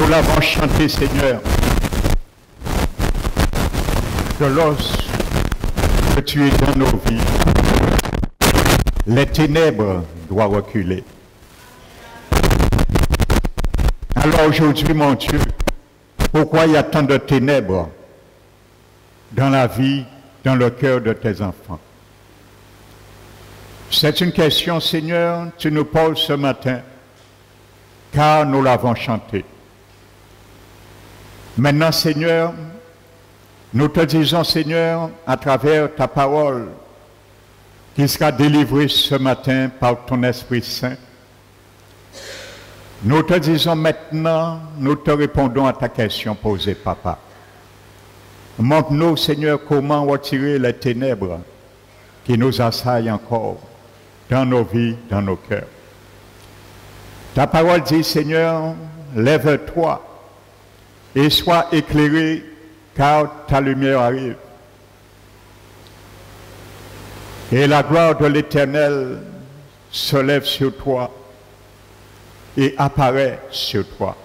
Nous l'avons chanté, Seigneur, que lorsque tu es dans nos vies, les ténèbres doivent reculer. Alors aujourd'hui, mon Dieu, pourquoi il y a tant de ténèbres dans la vie, dans le cœur de tes enfants? C'est une question, Seigneur, tu nous poses ce matin, car nous l'avons chanté. Maintenant, Seigneur, nous te disons, Seigneur, à travers ta parole, qui sera délivrée ce matin par ton Esprit Saint, nous te disons maintenant, nous te répondons à ta question posée, papa. Montre-nous, Seigneur, comment retirer les ténèbres qui nous assaillent encore dans nos vies, dans nos cœurs. Ta parole dit, Seigneur, lève-toi et sois éclairé, car ta lumière arrive. Et la gloire de l'Éternel se lève sur toi et apparaît sur toi.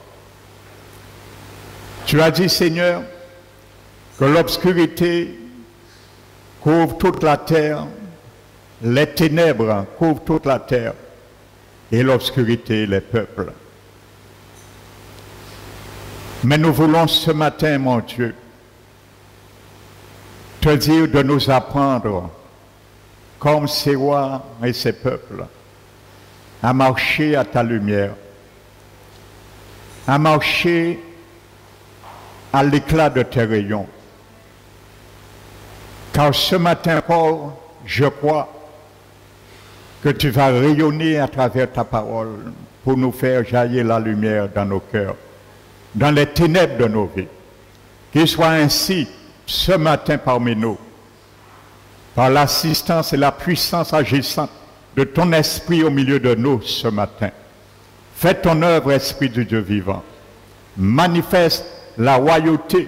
Tu as dit, Seigneur, que l'obscurité couvre toute la terre, les ténèbres couvrent toute la terre, et l'obscurité les peuples. Mais nous voulons ce matin, mon Dieu, te dire de nous apprendre, comme ces rois et ces peuples, à marcher à ta lumière, à marcher à l'éclat de tes rayons. Car ce matin encore, je crois que tu vas rayonner à travers ta parole pour nous faire jaillir la lumière dans nos cœurs, dans les ténèbres de nos vies. Qu'il soit ainsi ce matin parmi nous, par l'assistance et la puissance agissante de ton esprit au milieu de nous ce matin. Fais ton œuvre, Esprit du Dieu vivant. Manifeste la royauté,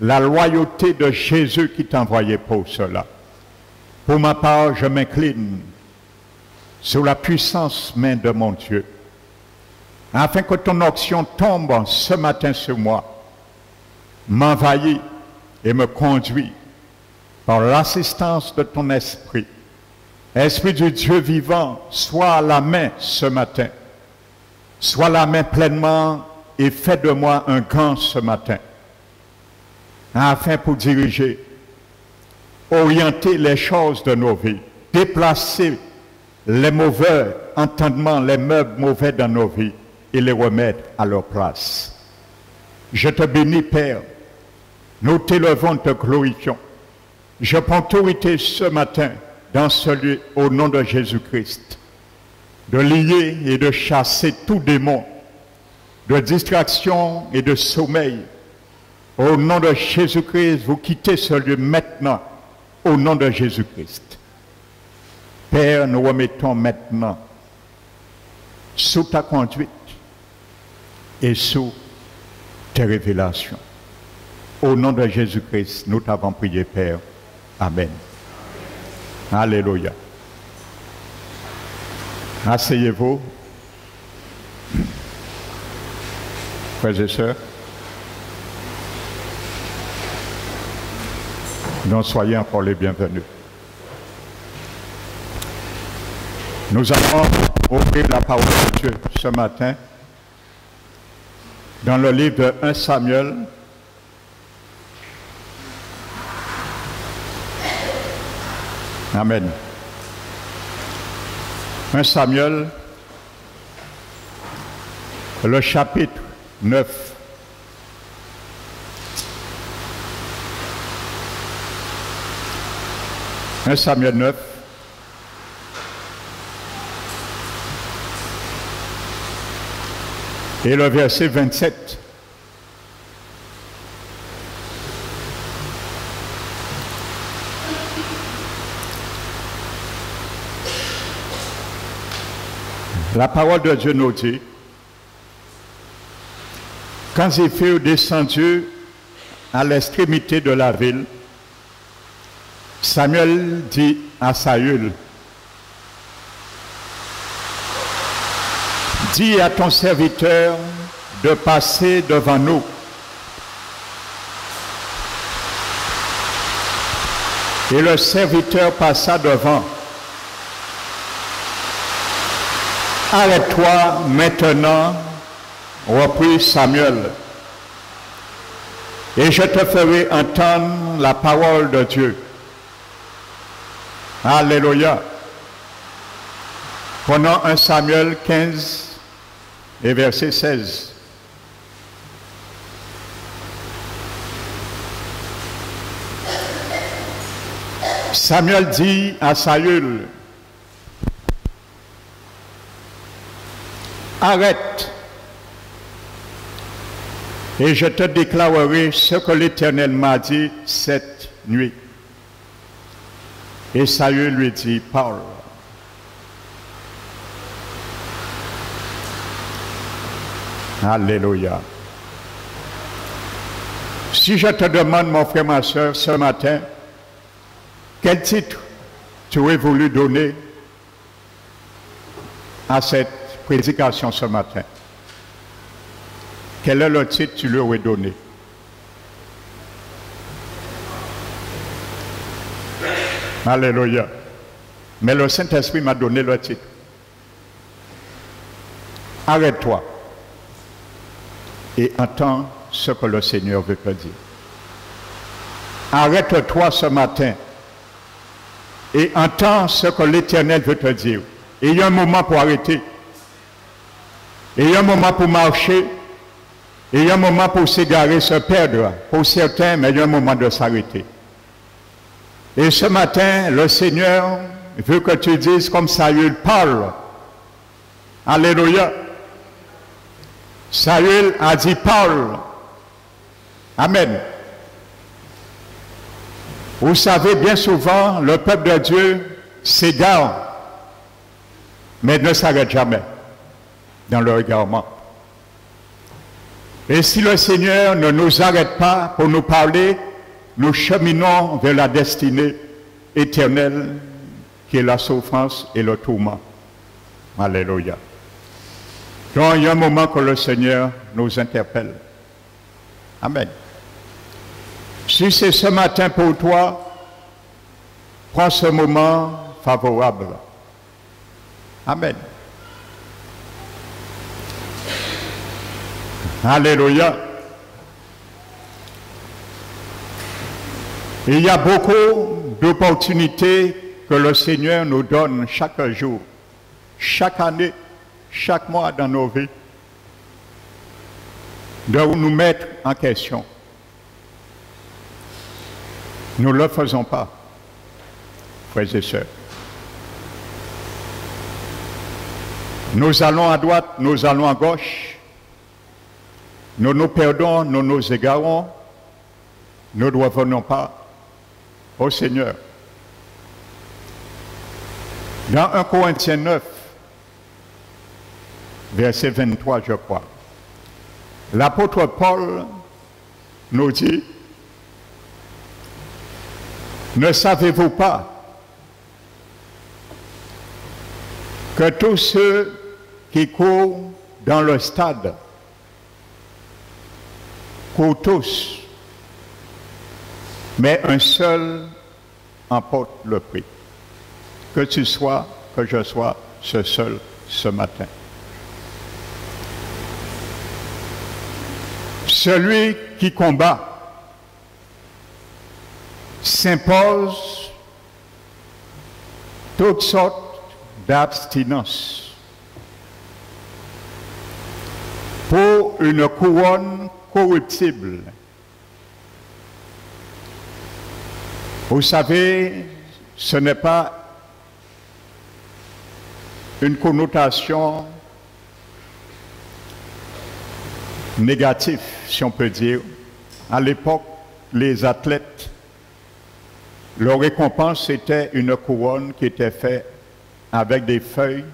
la loyauté de Jésus qui t'a envoyé pour cela. Pour ma part, je m'incline sur la puissance main de mon Dieu, afin que ton action tombe ce matin sur moi, m'envahit et me conduit par l'assistance de ton esprit. Esprit du Dieu vivant, sois à la main ce matin. Sois la main pleinement et fais de moi un grand ce matin, afin pour diriger, orienter les choses de nos vies, déplacer les mauvais entendements, les meubles mauvais dans nos vies et les remettre à leur place. Je te bénis, Père. Nous t'élevons, te glorifions. Je prends autorité ce matin dans ce lieu au nom de Jésus-Christ de lier et de chasser tout démon de distraction et de sommeil. Au nom de Jésus-Christ, vous quittez ce lieu maintenant, au nom de Jésus-Christ. Père, nous remettons maintenant sous ta conduite et sous tes révélations. Au nom de Jésus-Christ, nous t'avons prié, Père. Amen. Alléluia. Asseyez-vous. Frères et sœurs, donc soyez encore les bienvenus. Nous allons ouvrir la parole de Dieu ce matin dans le livre de 1 Samuel. Amen. 1 Samuel, le chapitre 9. Un Samuel 9. Et le verset 27. La parole de Dieu nous dit, quand ils furent descendus à l'extrémité de la ville, Samuel dit à Saül, dis à ton serviteur de passer devant nous. Et le serviteur passa devant. Arrête-toi maintenant, reprit Samuel, et je te ferai entendre la parole de Dieu. Alléluia. Prenons 1 Samuel 15 et verset 16. Samuel dit à Saül, arrête et je te déclarerai ce que l'Éternel m'a dit cette nuit. Et Saül lui dit, parle. Alléluia. Si je te demande, mon frère, ma soeur, ce matin, quel titre tu aurais voulu donner à cette prédication ce matin? Quel est le titre que tu lui aurais donné? Alléluia. Mais le Saint-Esprit m'a donné le titre. Arrête-toi et entends ce que le Seigneur veut te dire. Arrête-toi ce matin et entends ce que l'Éternel veut te dire. il y a un moment pour arrêter. il y a un moment pour marcher. il y a un moment pour s'égarer, se perdre. Pour certains, mais il y a un moment de s'arrêter. Et ce matin, le Seigneur veut que tu dises comme Saül parle. Alléluia. Saül a dit parle. Amen. Vous savez, bien souvent, le peuple de Dieu s'égare, mais ne s'arrête jamais dans le regardement. Et si le Seigneur ne nous arrête pas pour nous parler, nous cheminons vers la destinée éternelle qui est la souffrance et le tourment. Alléluia. Donc il y a un moment que le Seigneur nous interpelle. Amen. Si c'est ce matin pour toi, prends ce moment favorable. Amen. Alléluia. Il y a beaucoup d'opportunités que le Seigneur nous donne chaque jour, chaque année, chaque mois dans nos vies, de nous mettre en question. Nous ne le faisons pas, frères et sœurs. Nous allons à droite, nous allons à gauche. Nous nous perdons, nous nous égarons. Nous ne revenons pas au Seigneur. Dans 1 Corinthiens 9, verset 23, je crois, l'apôtre Paul nous dit, ne savez-vous pas que tous ceux qui courent dans le stade courent tous mais un seul emporte le prix. Que tu sois, que je sois ce seul ce matin. Celui qui combat s'impose toutes sortes d'abstinence. Pour une couronne corruptible. Vous savez, ce n'est pas une connotation négative, si on peut dire. À l'époque, les athlètes, leur récompense était une couronne qui était faite avec des feuilles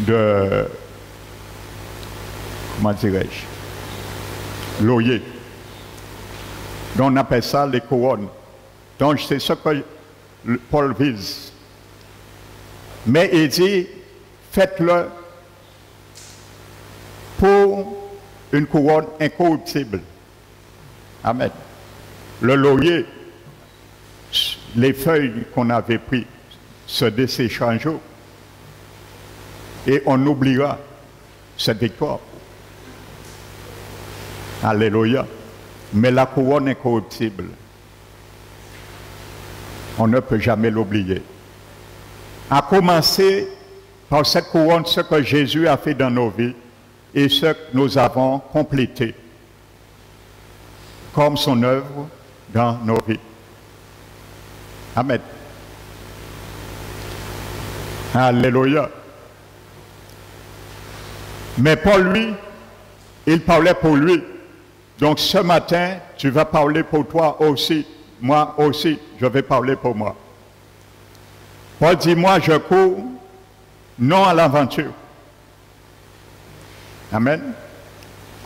de, comment dirais-je, laurier on appelle ça les couronnes. Donc c'est ce que Paul vise. Mais il dit, faites-le pour une couronne incorruptible. Amen. Le laurier, les feuilles qu'on avait prises se jour. Et on oubliera cette victoire. Alléluia. Mais la couronne incorruptible, on ne peut jamais l'oublier. À commencer par cette couronne, ce que Jésus a fait dans nos vies et ce que nous avons complété comme son œuvre dans nos vies. Amen. Alléluia. Mais pour lui, il parlait pour lui. Donc ce matin, tu vas parler pour toi aussi. Moi aussi, je vais parler pour moi. Paul dit, moi je cours non à l'aventure. Amen.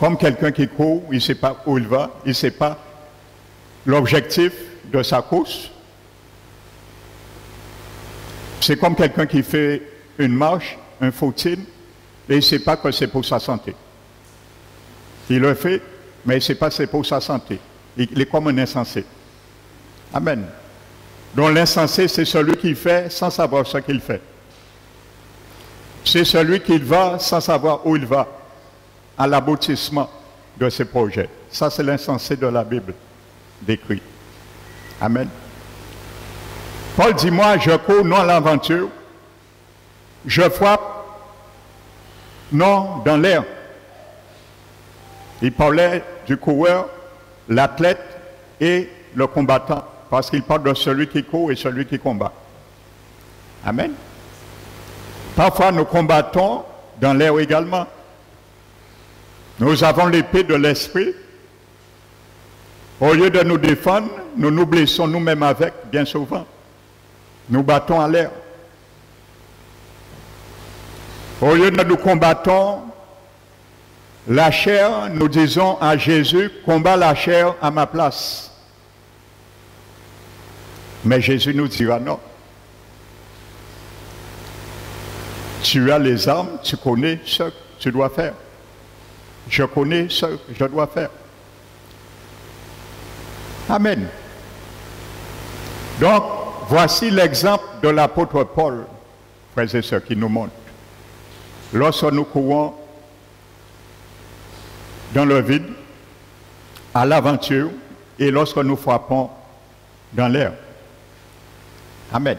Comme quelqu'un qui court, il ne sait pas où il va, il ne sait pas l'objectif de sa course. C'est comme quelqu'un qui fait une marche, un footing, et il ne sait pas que c'est pour sa santé. Il le fait, mais il ne sait pas que c'est pour sa santé. Il est comme un insensé. Amen. Donc l'insensé, c'est celui qui fait sans savoir ce qu'il fait. C'est celui qui va sans savoir où il va, à l'aboutissement de ses projets. Ça, c'est l'insensé de la Bible décrit. Amen. Paul dit, moi, je cours non à l'aventure, je frappe non dans l'air. Il parlait du coureur, l'athlète et le combattant, parce qu'il parle de celui qui court et celui qui combat. Amen. Parfois, nous combattons dans l'air également. Nous avons l'épée de l'esprit. Au lieu de nous défendre, nous nous blessons nous-mêmes avec, bien souvent. Nous battons à l'air. Au lieu de nous combattons la chair, nous disons à Jésus, combat la chair à ma place. Mais Jésus nous dira non. Tu as les armes, tu connais ce que tu dois faire. Je connais ce que je dois faire. Amen. Donc, voici l'exemple de l'apôtre Paul, frères et sœurs, qui nous montre. Lorsque nous courons dans le vide, à l'aventure, et lorsque nous frappons dans l'air. Amen.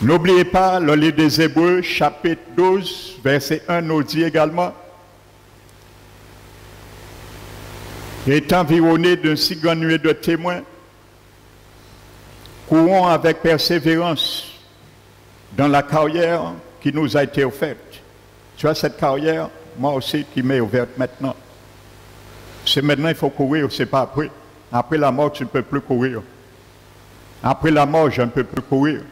N'oubliez pas, le livre des Hébreux, chapitre 12, verset 1, nous dit également, est environné d'un si grand nuée de témoins, courons avec persévérance dans la carrière qui nous a été offerte. Tu vois cette carrière, moi aussi, qui m'est ouverte maintenant. C'est maintenant il faut courir, c'est pas après. Après la mort, tu ne peux plus courir. Après la mort, je ne peux plus courir.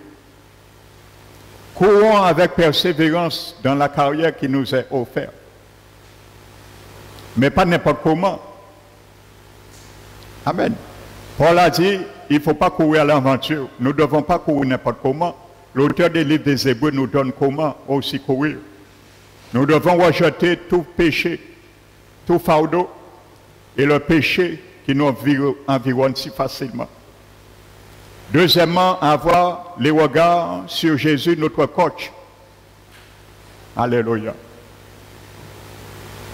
Courons avec persévérance dans la carrière qui nous est offerte. Mais pas n'importe comment. Amen. Paul a dit, il ne faut pas courir à l'aventure. Nous ne devons pas courir n'importe comment. L'auteur des livres des Hébreux nous donne comment aussi courir. Nous devons rejeter tout péché, tout fardeau et le péché qui nous environne si facilement. Deuxièmement, avoir les regards sur Jésus, notre coach. Alléluia.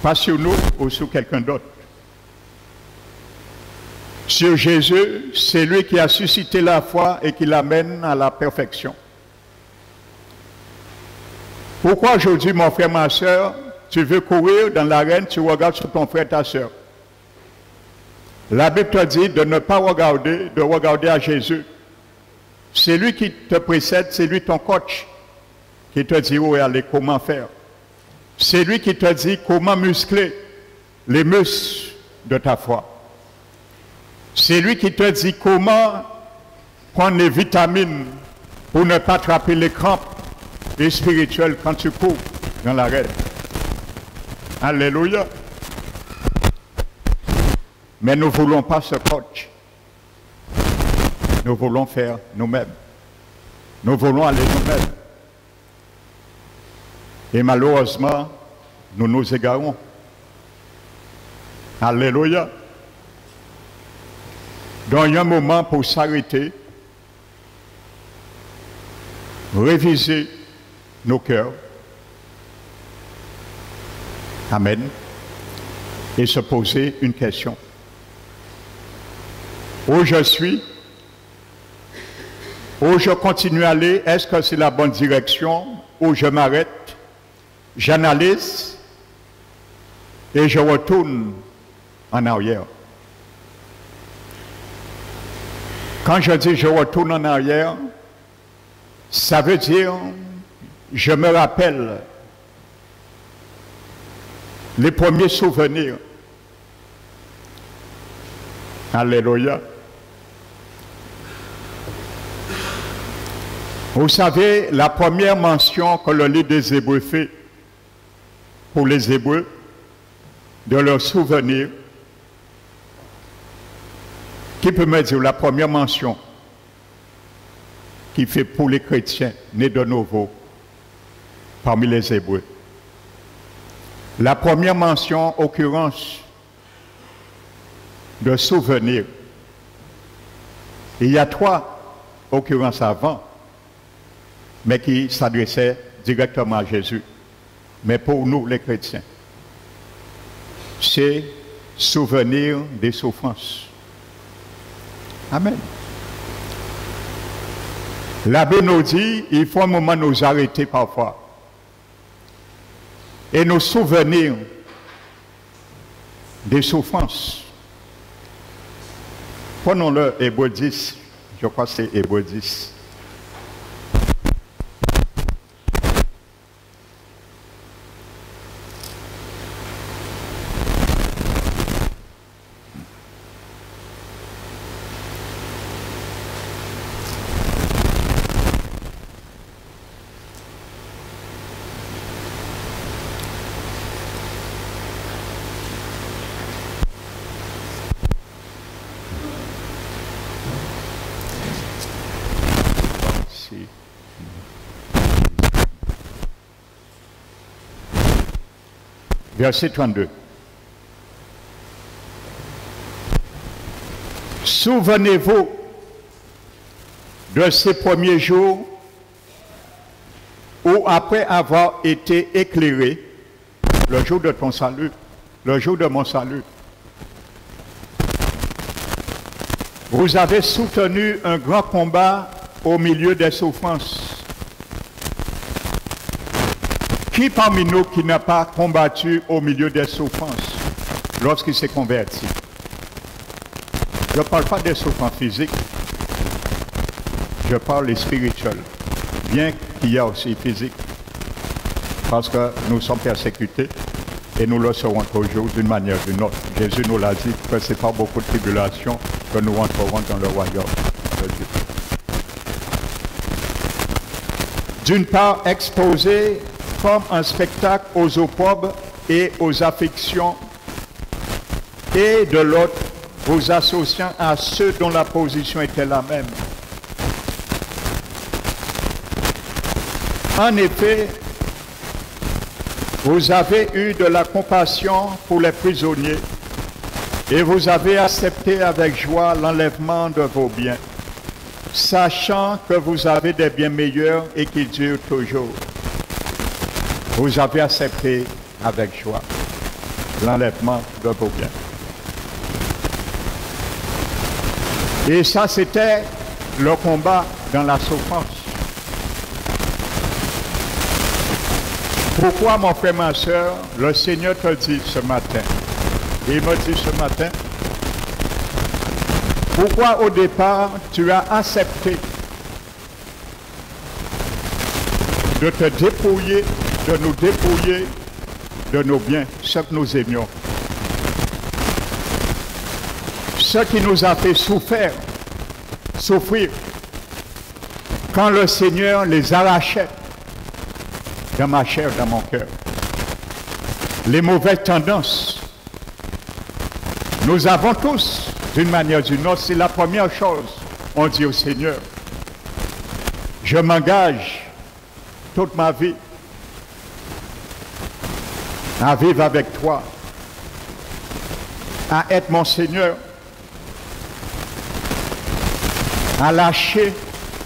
Pas sur nous ou sur quelqu'un d'autre. Sur Jésus, c'est lui qui a suscité la foi et qui l'amène à la perfection. Pourquoi aujourd'hui, mon frère, ma soeur, tu veux courir dans l'arène, tu regardes sur ton frère, ta soeur? La Bible te dit de ne pas regarder, de regarder à Jésus. C'est lui qui te précède, c'est lui ton coach qui te dit où aller, comment faire. C'est lui qui te dit comment muscler les muscles de ta foi. C'est lui qui te dit comment prendre les vitamines pour ne pas attraper les crampes spirituelles quand tu cours dans la règle. Alléluia. Mais nous ne voulons pas ce coach. Nous voulons faire nous-mêmes. Nous voulons aller nous-mêmes. Et malheureusement, nous nous égarons. Alléluia. Dans un moment pour s'arrêter, réviser nos cœurs. Amen. Et se poser une question. Où je suis? Où je continue à aller? Est-ce que c'est la bonne direction? Où je m'arrête? J'analyse et je retourne en arrière. Quand je dis je retourne en arrière, ça veut dire je me rappelle les premiers souvenirs. Alléluia. Vous savez, la première mention que le livre des Hébreux fait pour les Hébreux, de leurs souvenirs, qui peut me dire la première mention qui fait pour les chrétiens nés de nouveau parmi les Hébreux? La première mention, occurrence de souvenirs. Il y a trois occurrences avant, mais qui s'adressaient directement à Jésus. Mais pour nous, les chrétiens, c'est souvenir des souffrances. Amen. L'abbé nous dit, il faut un moment nous arrêter parfois et nous souvenir des souffrances. Prenons-le Hébreu 10, je crois que c'est Hébreu 10. Verset 32. Souvenez-vous de ces premiers jours où, après avoir été éclairé, le jour de ton salut, le jour de mon salut, vous avez soutenu un grand combat au milieu des souffrances. Qui parmi nous qui n'a pas combattu au milieu des souffrances lorsqu'il s'est converti? Je ne parle pas des souffrances physiques, je parle des spirituelles, bien qu'il y a aussi physique, parce que nous sommes persécutés et nous le serons toujours d'une manière ou d'une autre. Jésus nous l'a dit que ce n'est pas beaucoup de tribulations que nous entrerons dans le royaume de Dieu. D'une part, exposé comme un spectacle aux opprobes et aux affections, et de l'autre, vous associant à ceux dont la position était la même. En effet, vous avez eu de la compassion pour les prisonniers et vous avez accepté avec joie l'enlèvement de vos biens, sachant que vous avez des biens meilleurs et qui durent toujours. Vous avez accepté avec joie l'enlèvement de vos biens. Et ça, c'était le combat dans la souffrance. Pourquoi, mon frère, ma soeur, le Seigneur te dit ce matin, il me dit ce matin, pourquoi au départ tu as accepté de te dépouiller de nous dépouiller de nos biens, ce que nous aimions. Ce qui nous a fait souffrir, souffrir, quand le Seigneur les arrachait dans ma chair, dans mon cœur. Les mauvaises tendances. Nous avons tous, d'une manière ou d'une autre, c'est la première chose. On dit au Seigneur, je m'engage toute ma vie à vivre avec toi, à être mon Seigneur, à lâcher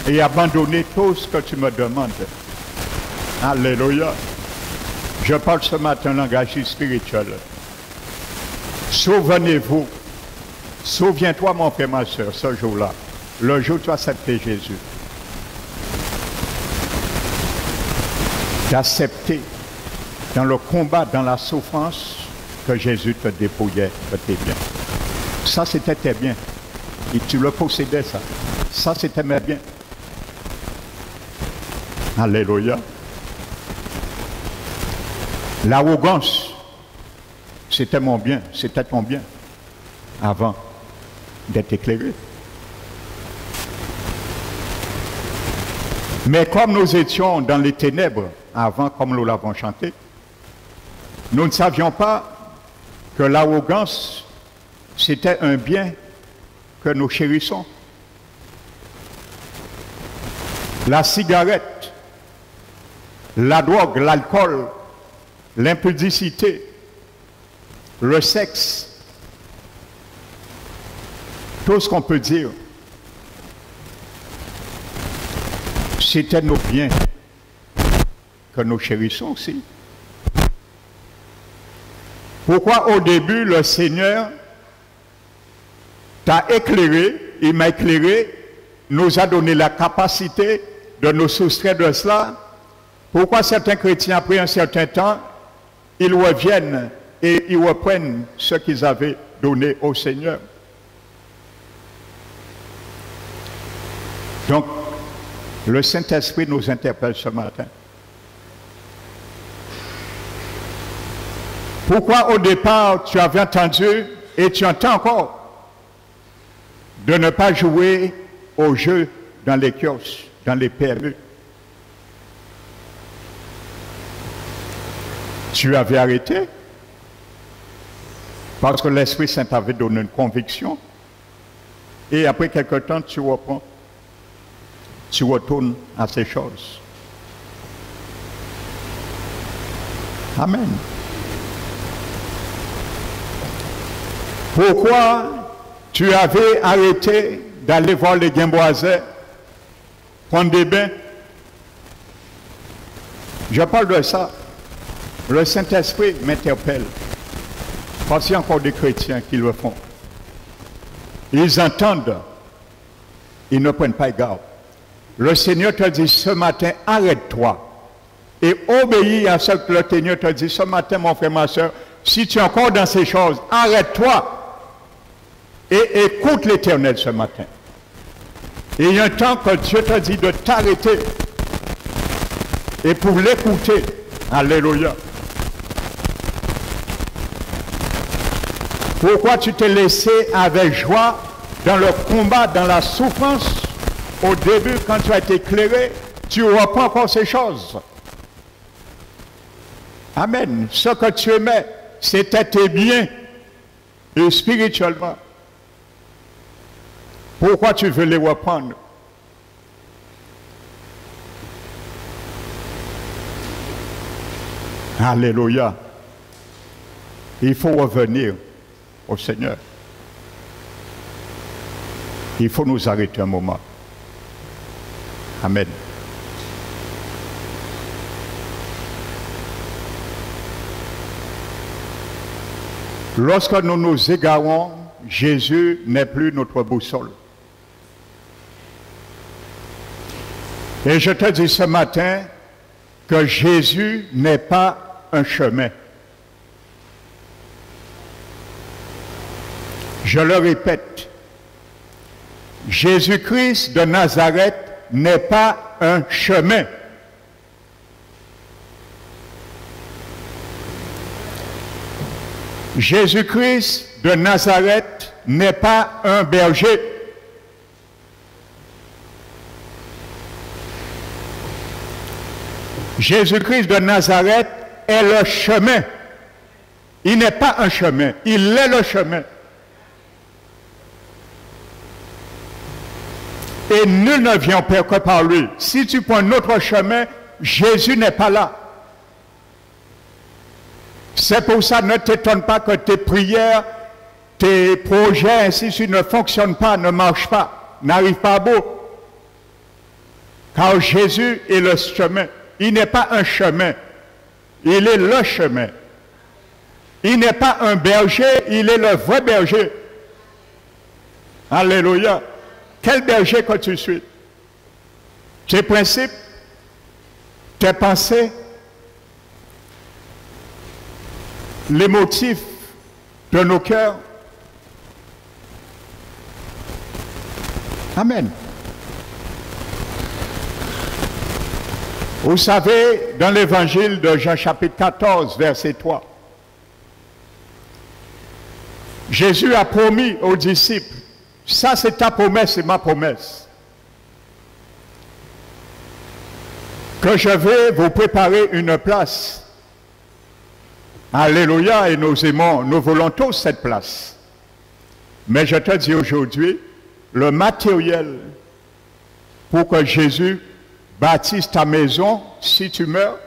et abandonner tout ce que tu me demandes. Alléluia. Je parle ce matin langage spirituel. Souvenez-vous, souviens-toi mon frère, ma soeur, ce jour-là, le jour où tu as accepté Jésus. D'accepter dans le combat, dans la souffrance, que Jésus te dépouillait de tes biens. Ça, c'était tes biens. Et tu le possédais, ça. Ça, c'était mes biens. Alléluia. L'arrogance, c'était mon bien, c'était ton bien, avant d'être éclairé. Mais comme nous étions dans les ténèbres, avant, comme nous l'avons chanté, nous ne savions pas que l'arrogance, c'était un bien que nous chérissons. La cigarette, la drogue, l'alcool, l'impudicité, le sexe, tout ce qu'on peut dire, c'était nos biens que nous chérissons aussi. Pourquoi au début le Seigneur t'a éclairé, il m'a éclairé, nous a donné la capacité de nous soustraire de cela? Pourquoi certains chrétiens, après un certain temps, ils reviennent et ils reprennent ce qu'ils avaient donné au Seigneur? Donc, le Saint-Esprit nous interpelle ce matin. Pourquoi au départ tu avais entendu et tu entends encore de ne pas jouer au jeu dans les kiosques, dans les PME Tu avais arrêté? Parce que l'Esprit Saint t'avait donné une conviction. Et après quelque temps, tu reprends. Tu retournes à ces choses. Amen. Pourquoi tu avais arrêté d'aller voir les Guimboisais, prendre des bains? Je parle de ça. Le Saint-Esprit m'interpelle. Parce qu'il y a encore des chrétiens qui le font. Ils entendent, ils ne prennent pas garde. Le Seigneur te dit ce matin, arrête-toi et obéis à ce que le Seigneur te dit ce matin, mon frère, ma soeur. Si tu es encore dans ces choses, arrête-toi et écoute l'Éternel ce matin. Et il y a un temps que Dieu te dit de t'arrêter et pour l'écouter. Alléluia. Pourquoi tu t'es laissé avec joie dans le combat, dans la souffrance? Au début, quand tu as été éclairé, tu reprends encore ces choses. Amen. Ce que tu aimais, c'était tes biens et spirituellement. Pourquoi tu veux les reprendre? Alléluia. Il faut revenir au Seigneur. Il faut nous arrêter un moment. Amen. Lorsque nous nous égarons, Jésus n'est plus notre boussole. Et je te dis ce matin que Jésus n'est pas un chemin. Je le répète, Jésus-Christ de Nazareth n'est pas un chemin. Jésus-Christ de Nazareth n'est pas un berger. Jésus-Christ de Nazareth est le chemin. Il n'est pas un chemin, il est le chemin. Et nul ne vient Père que par lui. Si tu prends un autre chemin, Jésus n'est pas là. C'est pour ça, ne t'étonne pas que tes prières, tes projets, ainsi de ne fonctionnent pas, ne marchent pas, n'arrivent pas à bout. Car Jésus est le chemin. Il n'est pas un chemin, il est le chemin. Il n'est pas un berger, il est le vrai berger. Alléluia. Quel berger que tu suis? Tes principes, tes pensées, les motifs de nos cœurs. Amen. Vous savez, dans l'évangile de Jean chapitre 14, verset 3, Jésus a promis aux disciples, ça c'est ta promesse et ma promesse, que je vais vous préparer une place. Alléluia, et nous aimons, nous voulons tous cette place. Mais je te dis aujourd'hui, le matériel pour que Jésus bâtisse ta maison si tu meurs,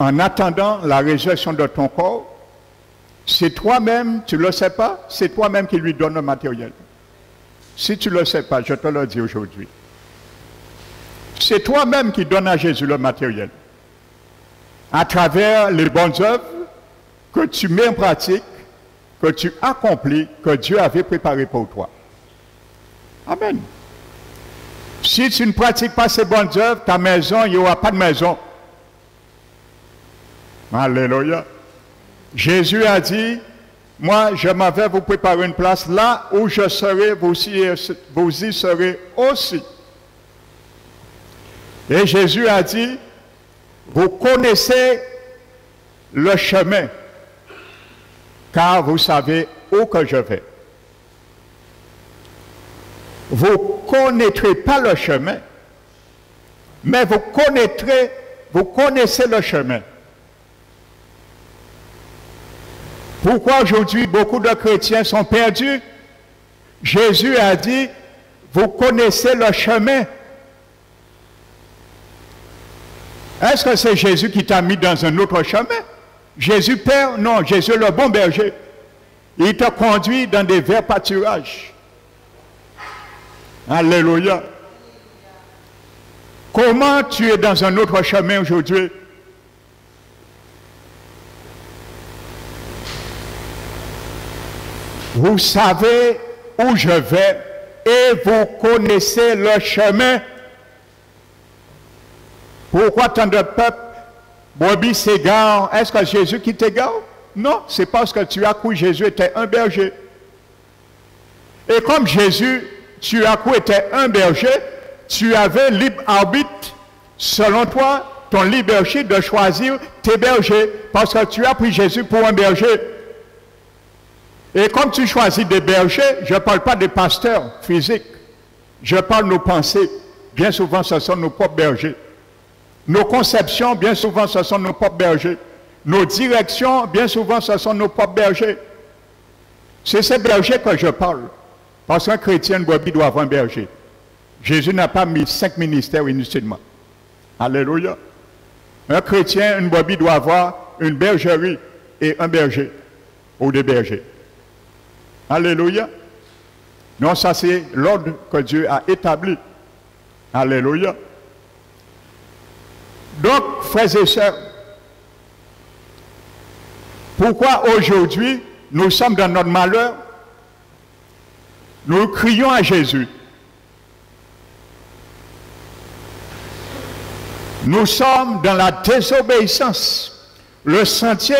en attendant la résurrection de ton corps, c'est toi-même, tu ne le sais pas, c'est toi-même qui lui donne le matériel. Si tu ne le sais pas, je te le dis aujourd'hui. C'est toi-même qui donne à Jésus le matériel. À travers les bonnes œuvres que tu mets en pratique, que tu accomplis, que Dieu avait préparé pour toi. Amen. Si tu ne pratiques pas ces bonnes œuvres, ta maison, il n'y aura pas de maison. Alléluia. Jésus a dit, moi, je m'en vais vous préparer une place là où je serai, vous y, serez aussi. Et Jésus a dit, vous connaissez le chemin, car vous savez où que je vais. Vous connaîtrez pas le chemin, mais vous connaîtrez, vous connaissez le chemin. Pourquoi aujourd'hui beaucoup de chrétiens sont perdus? Jésus a dit, vous connaissez le chemin. Est-ce que c'est Jésus qui t'a mis dans un autre chemin? Jésus Père Non, Jésus le bon berger. Il te conduit dans des verts pâturages. Alléluia. Comment tu es dans un autre chemin aujourd'hui? Vous savez où je vais et vous connaissez le chemin. Pourquoi tant de peuple, brebis s'égare Est-ce que Jésus qui t'égare? Non, c'est parce que tu as cru Jésus était un berger. Et comme Jésus, tu as était un berger, tu avais libre arbitre, selon toi, ton libre de choisir tes bergers, parce que tu as pris Jésus pour un berger. Et comme tu choisis des bergers, je ne parle pas des pasteurs physiques, je parle nos pensées. Bien souvent, ce sont nos propres bergers. Nos conceptions, bien souvent, ce sont nos propres bergers. Nos directions, bien souvent, ce sont nos propres bergers. C'est ces bergers que je parle. Parce qu'un chrétien, doit avoir un berger. Jésus n'a pas mis cinq ministères inutilement. Alléluia. Un chrétien, une brebis doit avoir une bergerie et un berger ou des bergers. Alléluia. Non, ça c'est l'ordre que Dieu a établi. Alléluia. Donc, frères et sœurs, pourquoi aujourd'hui nous sommes dans notre malheur? Nous crions à Jésus. Nous sommes dans la désobéissance. Le sentier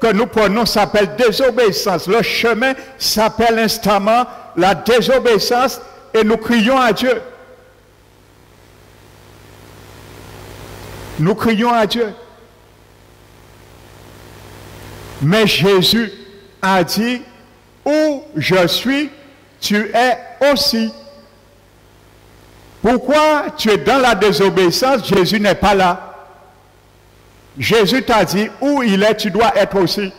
que nous prenons s'appelle désobéissance. Le chemin s'appelle instamment la désobéissance et nous crions à Dieu. Nous crions à Dieu. Mais Jésus a dit, où je suis, tu es aussi. Pourquoi tu es dans la désobéissance, Jésus n'est pas là. Jésus t'a dit, où il est, tu dois être aussi.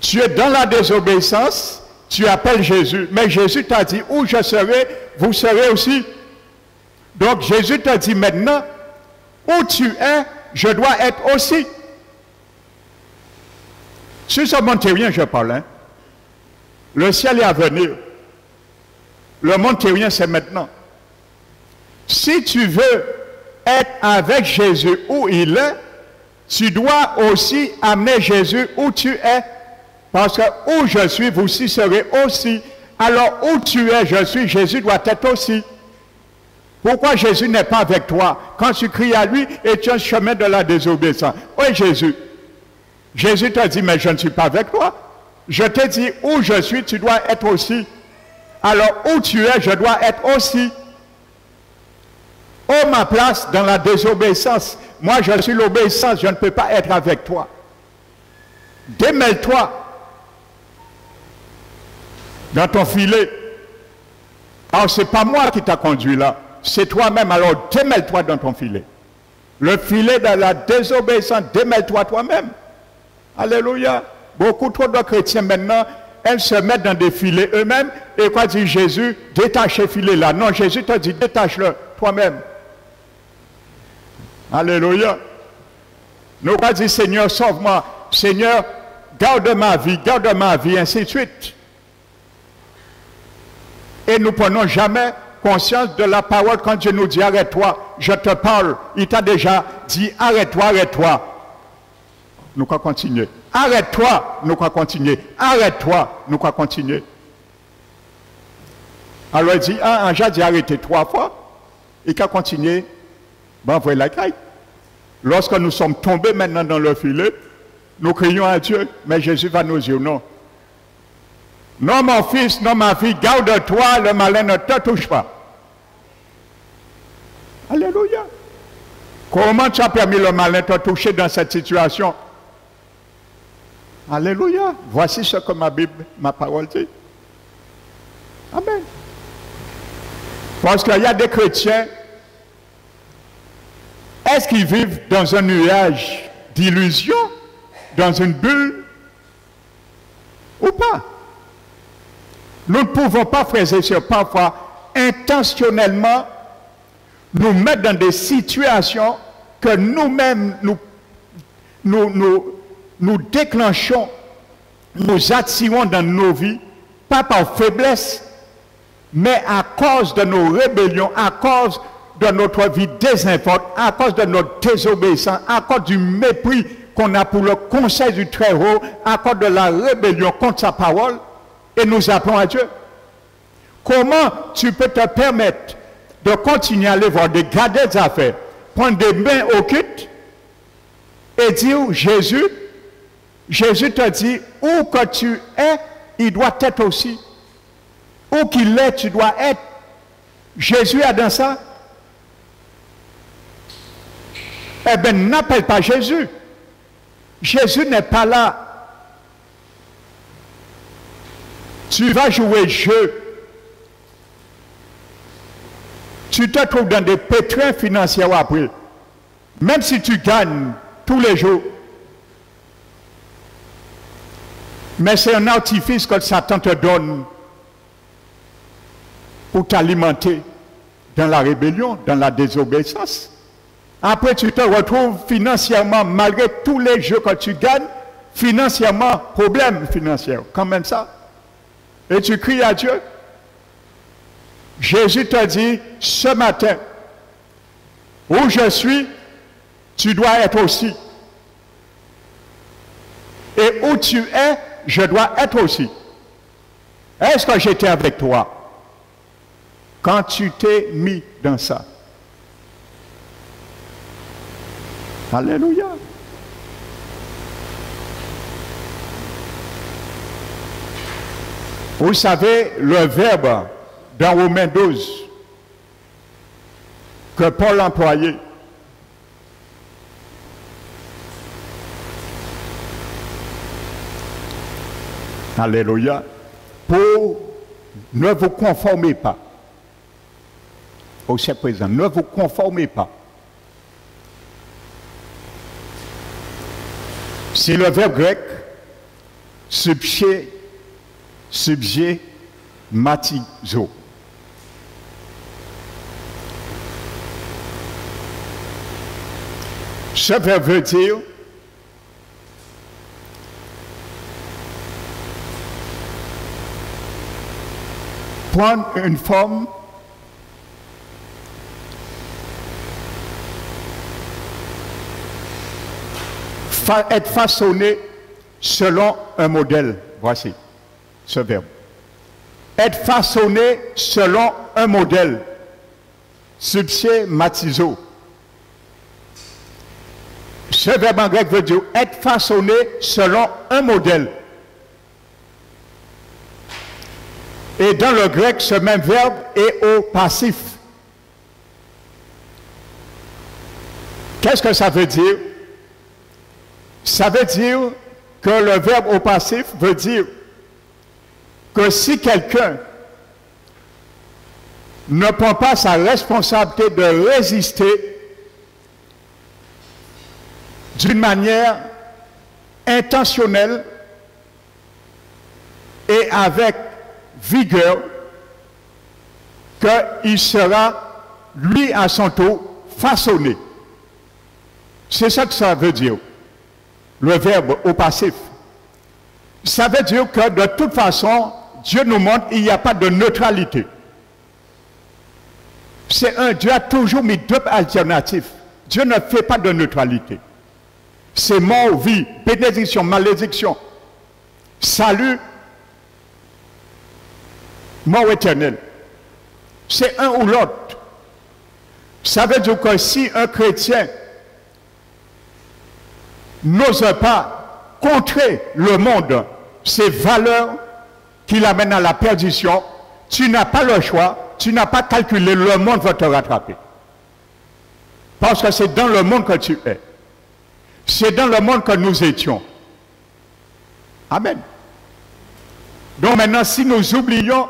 Tu es dans la désobéissance, tu appelles Jésus. Mais Jésus t'a dit, où je serai, vous serez aussi. Donc Jésus t'a dit maintenant, où tu es, je dois être aussi. Ce monde terrien, je parle. Hein. Le ciel est à venir. Le monde terrien, c'est maintenant. Si tu veux être avec Jésus où il est, tu dois aussi amener Jésus où tu es. Parce que où je suis, vous aussi serez aussi. Alors où tu es, je suis, Jésus doit être aussi. Pourquoi Jésus n'est pas avec toi? Quand tu cries à lui et tu as un chemin de la désobéissance. Oui, Jésus. Jésus t'a dit, mais je ne suis pas avec toi. Je te dis, où je suis, tu dois être aussi. Alors, où tu es, je dois être aussi. Oh, ma place dans la désobéissance. Moi, je suis l'obéissance, je ne peux pas être avec toi. Démêle-toi dans ton filet. Alors, ce n'est pas moi qui t'a conduit là c'est toi-même. Alors démêle-toi dans ton filet. Le filet de la désobéissance, démêle-toi toi-même. Alléluia. Beaucoup trop de chrétiens maintenant, elles se mettent dans des filets eux-mêmes. Et quoi dit Jésus? Détache ce filet-là. Non, Jésus te dit détache-le toi-même. Alléluia. Nous pas dit Seigneur, sauve-moi. Seigneur, garde ma vie, garde ma vie, ainsi de suite. Et nous prenons jamais conscience de la parole quand Dieu nous dit arrête-toi, je te parle. Il t'a déjà dit arrête-toi, arrête-toi. Nous quoi continuer. Arrête-toi, nous quoi continuer. Arrête-toi, nous quoi continuer. Alors il dit, ah, j'ai dit arrêter trois fois. Il a continué. Ben voilà la caille. Lorsque nous sommes tombés maintenant dans le filet, nous crions à Dieu, mais Jésus va nous dire non. Non, mon fils, non, ma fille, garde-toi, le malin ne te touche pas. Alléluia. Comment tu as permis le malin de te toucher dans cette situation? Alléluia. Voici ce que ma Bible, ma parole dit. Amen. Parce qu'il y a des chrétiens, est-ce qu'ils vivent dans un nuage d'illusion, dans une bulle, ou pas? Nous ne pouvons pas, frères et sœurs, parfois intentionnellement nous mettre dans des situations que nous-mêmes nous, nous, nous, déclenchons, nous attirons dans nos vies, pas par faiblesse, mais à cause de nos rébellions, à cause de notre vie désinforme, à cause de notre désobéissance, à cause du mépris qu'on a pour le conseil du Très-Haut, à cause de la rébellion contre sa parole, et nous appelons à Dieu. Comment tu peux te permettre de continuer à aller voir, de garder des affaires, prendre des mains au culte et dire Jésus, Jésus te dit, où que tu es, il doit être aussi. Où qu'il est, tu dois être. Jésus est dans ça. Eh bien, n'appelle pas Jésus. Jésus n'est pas là tu vas jouer jeu. Tu te trouves dans des pétrins financiers après. Même si tu gagnes tous les jours. Mais c'est un artifice que Satan te donne pour t'alimenter dans la rébellion, dans la désobéissance. Après, tu te retrouves financièrement, malgré tous les jeux que tu gagnes, financièrement, problème financier. Quand même ça. Et tu cries à Dieu. Jésus t'a dit ce matin, où je suis, tu dois être aussi. Et où tu es, je dois être aussi. Est-ce que j'étais avec toi? Quand tu t'es mis dans ça? Alléluia. Vous savez, le verbe dans Romains 12 que Paul employait, Alléluia, pour ne vous conformez pas au chef présent, ne vous conformez pas. C'est le verbe grec subché subjet matizo. Ce verbe veut dire prendre une forme être façonné selon un modèle. Voici ce verbe. Être façonné selon un modèle. Subsier matizo. Ce verbe en grec veut dire être façonné selon un modèle. Et dans le grec, ce même verbe est au passif. Qu'est-ce que ça veut dire? Ça veut dire que le verbe au passif veut dire que si quelqu'un ne prend pas sa responsabilité de résister d'une manière intentionnelle et avec vigueur, qu'il sera, lui à son tour, façonné. C'est ça que ça veut dire, le verbe au passif. Ça veut dire que de toute façon, Dieu nous montre qu'il n'y a pas de neutralité. C'est un, Dieu a toujours mis deux alternatives. Dieu ne fait pas de neutralité. C'est mort, vie, bénédiction, malédiction, salut, mort éternelle. C'est un ou l'autre. Ça veut dire que si un chrétien n'ose pas contrer le monde, ses valeurs qui l'amènent à la perdition, tu n'as pas le choix, tu n'as pas calculé, le monde va te rattraper. Parce que c'est dans le monde que tu es. C'est dans le monde que nous étions. Amen. Donc maintenant, si nous oublions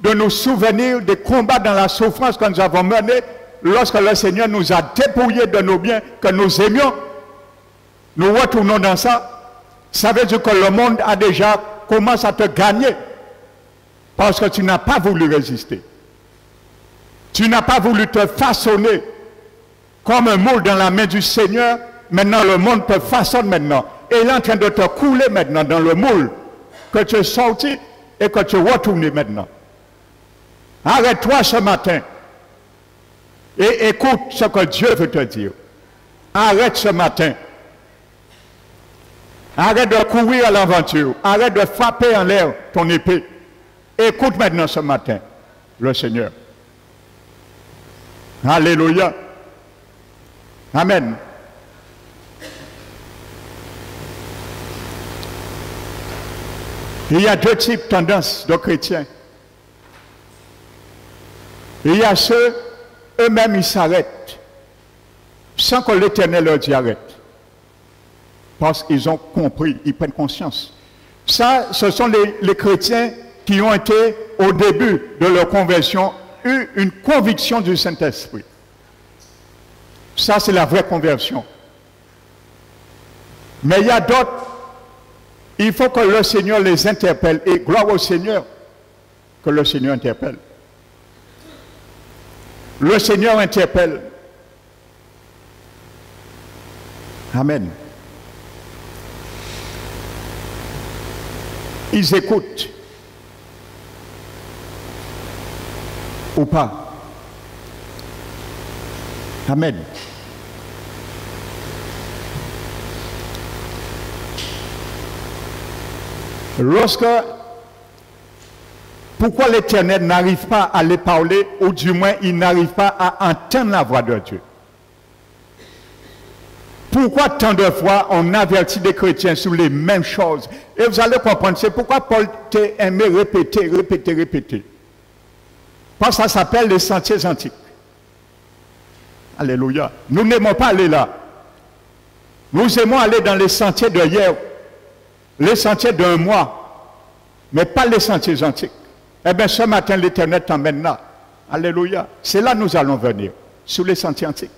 de nous souvenir des combats dans la souffrance que nous avons menés lorsque le Seigneur nous a dépouillés de nos biens que nous aimions, nous retournons dans ça. Ça veut dire que le monde a déjà commencé à te gagner parce que tu n'as pas voulu résister. Tu n'as pas voulu te façonner comme un moule dans la main du Seigneur. Maintenant, le monde te façonne maintenant. Et il est en train de te couler maintenant dans le moule que tu es sorti et que tu es retourné maintenant. Arrête-toi ce matin et écoute ce que Dieu veut te dire. Arrête ce matin. Arrête de courir à l'aventure. Arrête de frapper en l'air ton épée. Écoute maintenant ce matin le Seigneur. Alléluia. Amen. Il y a deux types de tendances de chrétiens. Il y a ceux, eux-mêmes, ils s'arrêtent sans que l'Éternel leur dise arrête. Parce qu'ils ont compris, ils prennent conscience. Ça, ce sont les, les, chrétiens qui ont été, au début de leur conversion, eu une conviction du Saint-Esprit. Ça, c'est la vraie conversion. Mais il y a d'autres, il faut que le Seigneur les interpelle. Et gloire au Seigneur que le Seigneur interpelle. Le Seigneur interpelle. Amen. Ils écoutent. Ou pas. Amen. Lorsque pourquoi l'Éternel n'arrive pas à les parler, ou du moins il n'arrive pas à entendre la voix de Dieu? Pourquoi tant de fois on avertit des chrétiens sur les mêmes choses? Et vous allez comprendre, c'est pourquoi Paul t'a aimé répéter, répéter, répéter. Parce que ça s'appelle les sentiers antiques. Alléluia. Nous n'aimons pas aller là. Nous aimons aller dans les sentiers de hier, les sentiers d'un mois, mais pas les sentiers antiques. Eh bien, ce matin, l'Éternel t'emmène là. Alléluia. C'est là que nous allons venir, sur les sentiers antiques.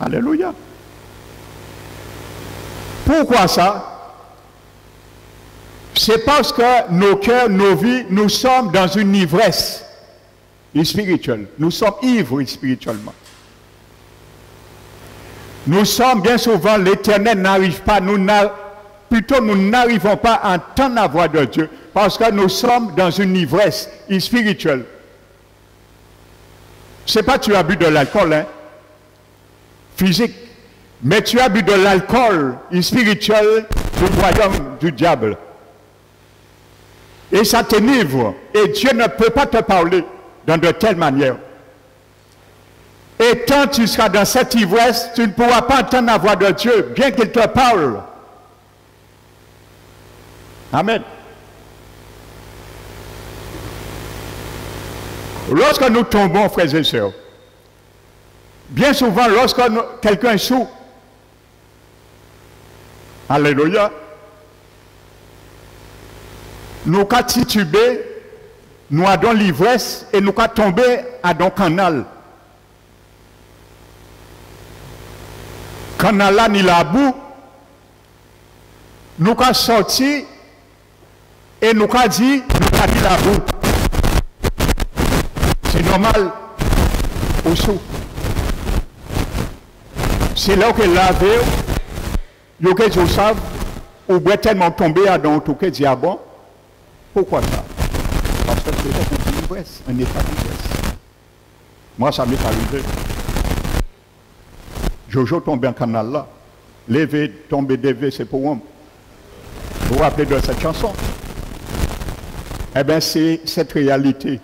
Alléluia. Pourquoi ça? C'est parce que nos cœurs, nos vies, nous sommes dans une ivresse spirituelle. Nous sommes ivres spirituellement. Nous sommes bien souvent, l'éternel n'arrive pas, plutôt nous n'arrivons pas à entendre la voix de Dieu parce que nous sommes dans une ivresse spirituelle. Ce n'est pas tu as bu de l'alcool, hein, physique, mais tu as bu de l'alcool spirituel du royaume du diable. Et ça t'énivre. Et Dieu ne peut pas te parler dans de telle manière. Et tant tu seras dans cette ivresse, tu ne pourras pas entendre la voix de Dieu, bien qu'il te parle. Amen. Lorsque nous tombons, frères et sœurs, bien souvent, lorsque quelqu'un est sous, Alléluia, nous avons titubé, nous avons l'ivresse et nous avons tombé à don canal. Canal là, ni la boue, nous avons sorti et nous avons dit, nous avons dit la boue. Normal au sous. C'est là que lavé, vous savez, ou bien tellement tombé à dans tout cas diable. Pourquoi ça? Parce que c'est un état d'ivresse. Moi, ça m'est arrivé. Jojo tombe un canal là. Lever, tomber, déver, c'est pour moi. Vous vous rappelez de cette chanson? Eh bien, c'est cette réalité.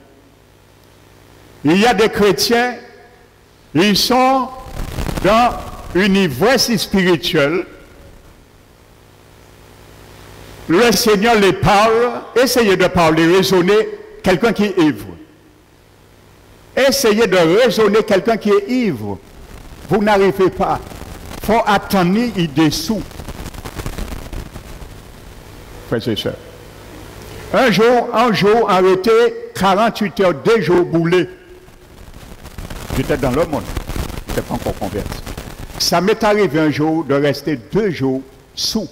Il y a des chrétiens, ils sont dans une ivresse spirituelle le Seigneur les parle, essayez de parler, raisonner quelqu'un qui est ivre. Essayez de raisonner quelqu'un qui est ivre. Vous n'arrivez pas. Faut attendre il dessous. Frères et sœurs. Un jour, un jour, arrêté, 48 heures, deux jours boulés. J'étais dans le monde. Je n'étais pas encore converti. Ça m'est arrivé un jour de rester deux jours sous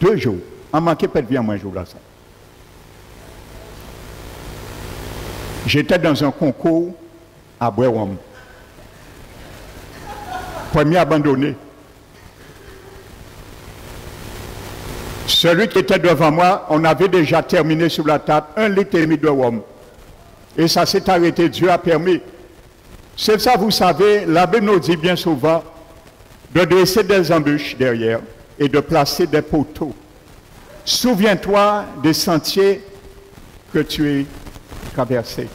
deux jours. On manquait pas de vie en un jour là. Ça. J'étais dans un concours à Brewam. Premier abandonné. Celui qui était devant moi, on avait déjà terminé sur la table un litre et demi de rhum. Et ça s'est arrêté, Dieu a permis. C'est ça, vous savez, l'abbé nous dit bien souvent de dresser des embûches derrière et de placer des poteaux. Souviens-toi des sentiers que tu es traversé.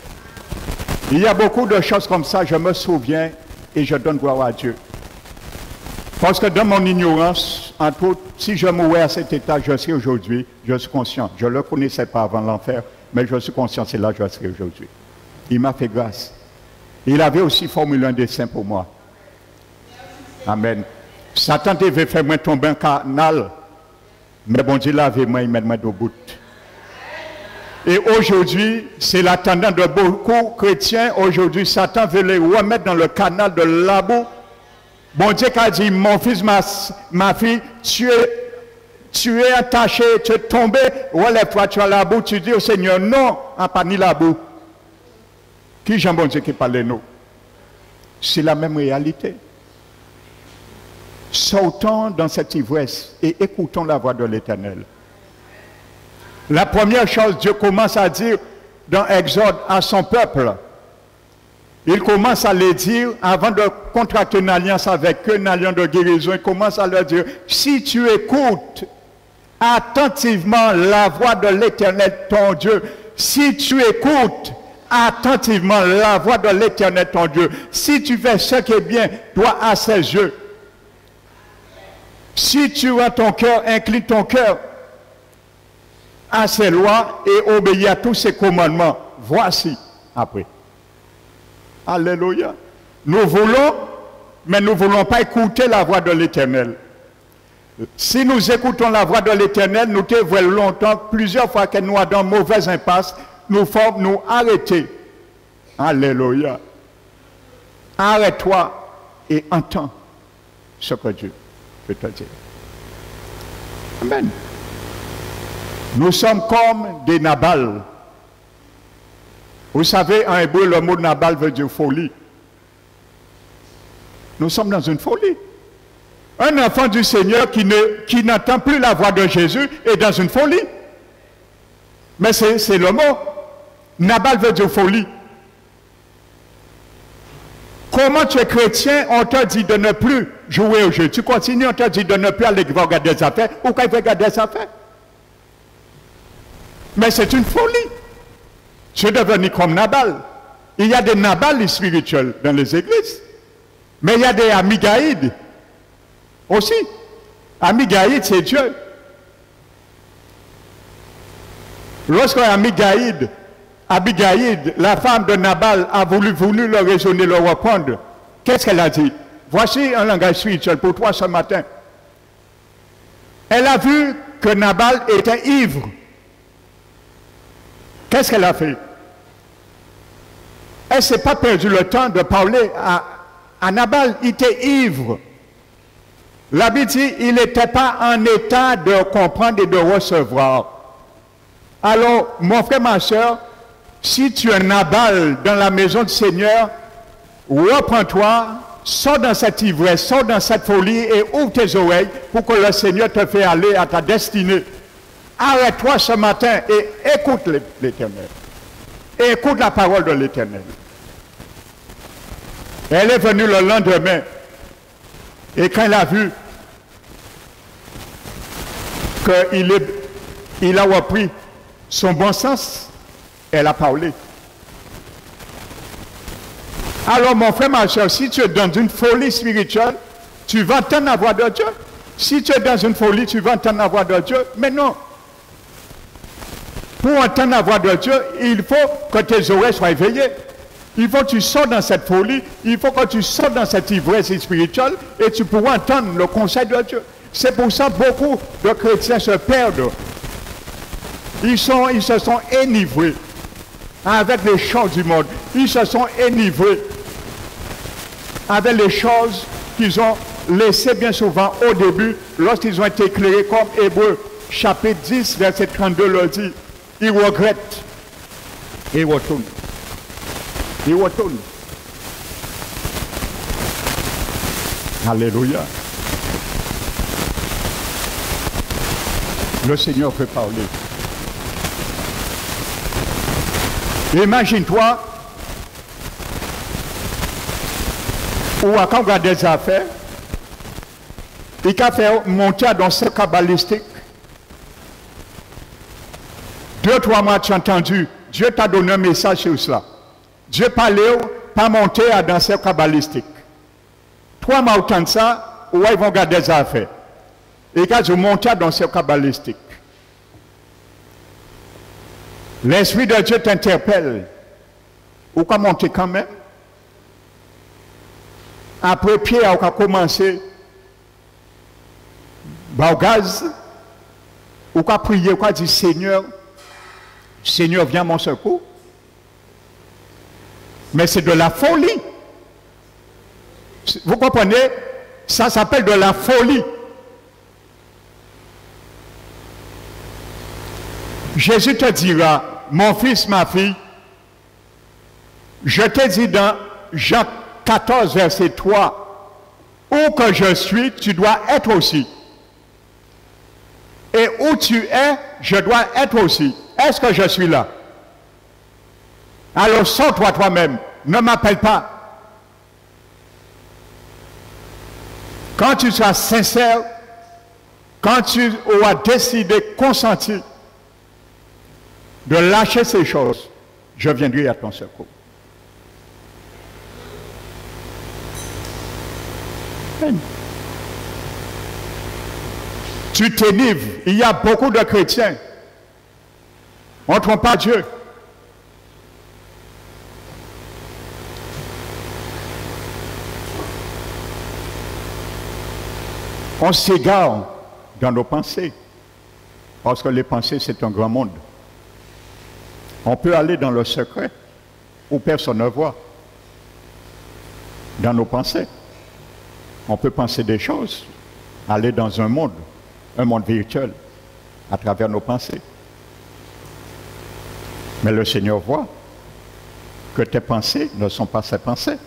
Il y a beaucoup de choses comme ça, je me souviens et je donne gloire à Dieu. Parce que dans mon ignorance, entre autres, si je mourais à cet état, je suis aujourd'hui, je suis conscient. Je ne le connaissais pas avant l'enfer, mais je suis conscient, c'est là que je serai aujourd'hui. Il m'a fait grâce. Il avait aussi formulé un dessin pour moi. Amen. Satan devait faire moi tomber un canal. Mais bon Dieu l'avait moi, il m'a au bout. Et aujourd'hui, c'est la tendance de beaucoup de chrétiens. Aujourd'hui, Satan veut les remettre dans le canal de l'amour. Bon Dieu a dit, mon fils, ma, fille, tu es, tu es attaché, tu es tombé, relève-toi, tu as la boue, tu dis au Seigneur, non, en pas ni la boue. Qui Jean bon Dieu qui parle nous? C'est la même réalité. Sautons dans cette ivresse et écoutons la voix de l'Éternel. La première chose, Dieu commence à dire dans Exode à son peuple, il commence à les dire, avant de contracter une alliance avec eux, une alliance de guérison, il commence à leur dire, si tu écoutes attentivement la voix de l'Éternel, ton Dieu, si tu écoutes attentivement la voix de l'Éternel, ton Dieu, si tu fais ce qui est bien, toi à ses yeux, si tu as ton cœur, incline ton cœur à ses lois et obéis à tous ses commandements. Voici après. Alléluia. Nous voulons, mais nous ne voulons pas écouter la voix de l'Éternel. Si nous écoutons la voix de l'Éternel, nous te voyons longtemps, plusieurs fois que nous avons dans mauvaise impasse, nous faut nous arrêter. Alléluia. Arrête-toi et entends ce que Dieu Amen. Nous sommes comme des Nabal. Vous savez, en hébreu, le mot Nabal veut dire folie. Nous sommes dans une folie. Un enfant du Seigneur qui, ne, qui n'entend plus la voix de Jésus est dans une folie. Mais c'est, le mot. Nabal veut dire folie. Comment tu es chrétien, on te dit de ne plus jouer au jeu. Tu continues, on te dit de ne plus aller regarder des affaires. Ou quand il regarder des affaires Mais c'est une folie. Tu es devenu comme Nabal. Il y a des Nabal spirituels dans les églises. Mais il y a des Amigaïdes aussi. Amigaïd, c'est Dieu. Lorsque Amigaïd, Abigaïd, la femme de Nabal, a voulu, le raisonner, le reprendre, qu'est-ce qu'elle a dit? Voici un langage spirituel pour toi ce matin. Elle a vu que Nabal était ivre. Qu'est-ce qu'elle a fait? Elle ne s'est pas perdu le temps de parler à, à Nabal. Il était ivre. La Bible dit, il n'était pas en état de comprendre et de recevoir. Alors, mon frère, ma soeur, si tu es Nabal dans la maison du Seigneur, reprends-toi, sors dans cette ivresse, sors dans cette folie et ouvre tes oreilles pour que le Seigneur te fasse aller à ta destinée. Arrête-toi ce matin et écoute l'Éternel. Écoute la parole de l'Éternel. Elle est venue le lendemain. Et quand elle a vu qu'il il a repris son bon sens, elle a parlé. Alors mon frère, ma soeur, si tu es dans une folie spirituelle, tu vas entendre la voix de Dieu. Si tu es dans une folie, tu vas entendre la voix de Dieu. Mais non. Pour entendre la voix de Dieu, il faut que tes oreilles soient éveillées. Il faut que tu sortes dans cette folie, il faut que tu sortes dans cette ivresse spirituelle et tu pourras entendre le conseil de Dieu. C'est pour ça que beaucoup de chrétiens se perdent. Ils, ils se sont enivrés avec les choses du monde. Ils se sont enivrés avec les choses qu'ils ont laissées bien souvent au début lorsqu'ils ont été éclairés comme Hébreu chapitre 10 verset 32 le dit. Ils regrettent et retournent. Il retourne. Alléluia. Le Seigneur peut parler. Imagine-toi, ou à quand on des affaires, il a fait monter dans ce cabalistique. Deux, trois mois, tu as entendu, Dieu t'a donné un message sur cela. Dieu parlait, pas monter à danser kabbalistique. Trois mois autant de ça, où ils vont garder des affaires. Et quand je monte à danser kabbalistique, l'Esprit de Dieu t'interpelle. Ou quoi monter quand même? Après, Pierre a commencé, bah, gaz, ou quoi prier, ou quoi dire Seigneur, Seigneur, viens mon secours. Mais c'est de la folie. Vous comprenez? Ça s'appelle de la folie. Jésus te dira, mon fils, ma fille, je te dis dans Jean 14, verset 3, où que je suis, tu dois être aussi. Et où tu es, je dois être aussi. Est-ce que je suis là? Alors sors-toi toi-même, ne m'appelle pas. Quand tu seras sincère, quand tu auras décidé, consenti de lâcher ces choses, je viendrai à ton secours. Tu t'énives. Il y a beaucoup de chrétiens. On ne trompe pas Dieu. On s'égare dans nos pensées. Parce que les pensées, c'est un grand monde. On peut aller dans le secret où personne ne voit, dans nos pensées. On peut penser des choses, aller dans un monde, un monde virtuel, à travers nos pensées. Mais le Seigneur voit que tes pensées ne sont pas ses pensées.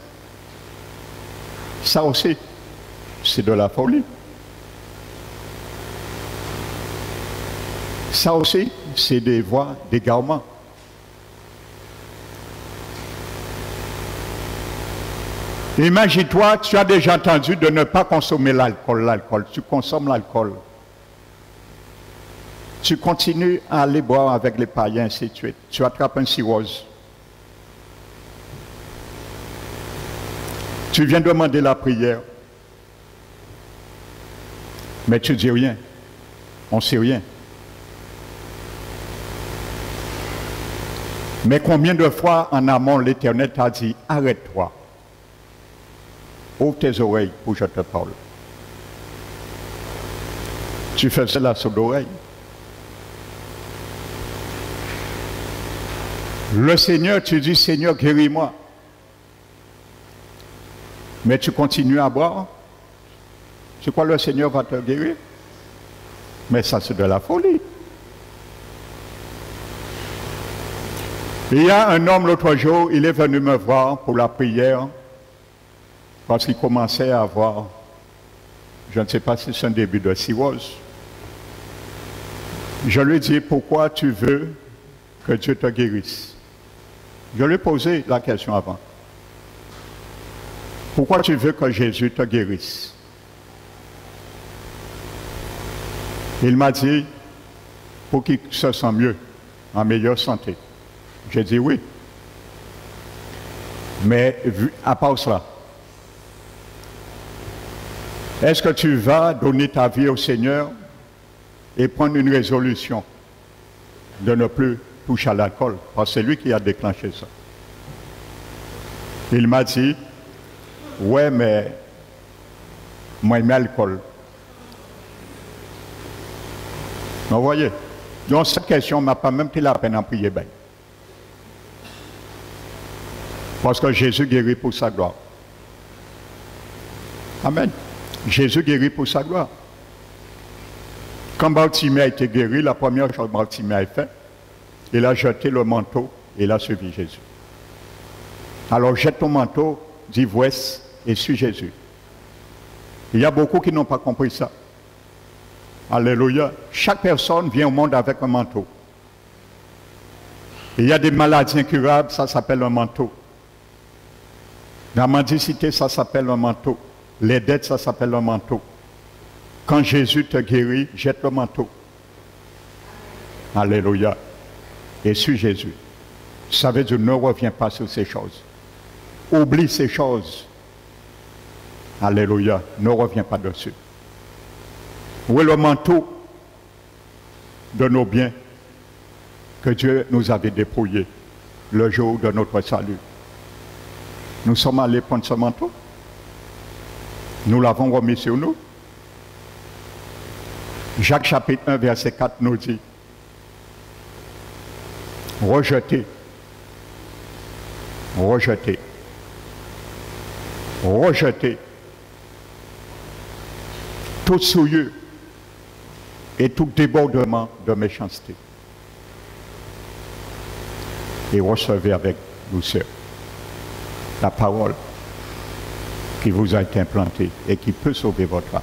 Ça aussi, c'est de la folie. Ça aussi, c'est des voies d'égarement. Imagine-toi, tu as déjà entendu de ne pas consommer l'alcool, l'alcool. Tu consommes l'alcool. Tu continues à aller boire avec les païens, ainsi. Tu attrapes un cirrhose. Tu viens demander la prière. Mais tu dis rien. On ne sait rien. Mais combien de fois en amont l'Éternel t'a dit, arrête-toi. Ouvre tes oreilles pour que je te parle. Tu fais cela sur l'oreille. Le Seigneur, tu dis, Seigneur, guéris-moi. Mais tu continues à boire. Tu crois le Seigneur va te guérir? Mais ça, c'est de la folie. Il y a un homme l'autre jour, il est venu me voir pour la prière parce qu'il commençait à avoir, je ne sais pas si c'est un début de cirrhose. Je lui dit, pourquoi tu veux que Dieu te guérisse? Je lui ai posé la question avant. Pourquoi tu veux que Jésus te guérisse? Il m'a dit, pour qu'il se sente mieux, en meilleure santé. J'ai dit oui. Mais à part cela, est-ce que tu vas donner ta vie au Seigneur et prendre une résolution de ne plus toucher à l'alcool? Parce que c'est lui qui a déclenché ça. Il m'a dit, ouais, mais moi, j'aime l'alcool. Vous voyez? Donc cette question m'a pas même pris la peine à prier. Ben. Parce que Jésus guérit pour sa gloire. Amen. Jésus guérit pour sa gloire. Quand Bartimée a été guéri, la première chose que a fait, il a jeté le manteau et il a suivi Jésus. Alors jette ton manteau, voici et suis Jésus. Il y a beaucoup qui n'ont pas compris ça. Alléluia. Chaque personne vient au monde avec un manteau. Il y a des maladies incurables, ça s'appelle un manteau. La mendicité, ça s'appelle un manteau. Les dettes, ça s'appelle un manteau. Quand Jésus te guérit, jette le manteau. Alléluia. Et suis Jésus. Ça veut dire ne reviens pas sur ces choses. Oublie ces choses. Alléluia. Ne reviens pas dessus. Où est le manteau de nos biens que Dieu nous avait dépouillés le jour de notre salut? Nous sommes allés prendre ce manteau. Nous l'avons remis sur nous. Jacques chapitre 1, verset 4 nous dit, rejetez, rejetez, rejetez tout souillure et tout débordement de méchanceté. Et recevez avec douceur la parole qui vous a été implanté et qui peut sauver votre âme.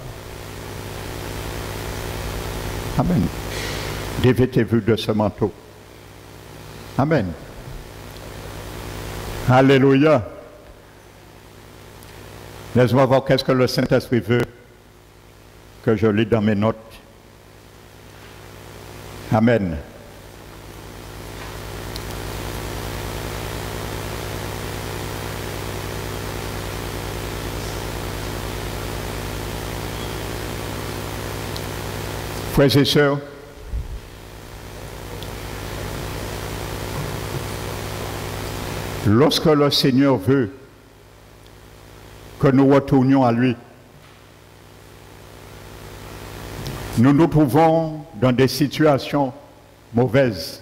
Amen. Dévêtez-vous de ce manteau. Amen. Alléluia. Laisse-moi voir qu'est-ce que le Saint-Esprit veut que je lis dans mes notes. Amen. Frères et sœurs, lorsque le Seigneur veut que nous retournions à lui, nous nous trouvons dans des situations mauvaises.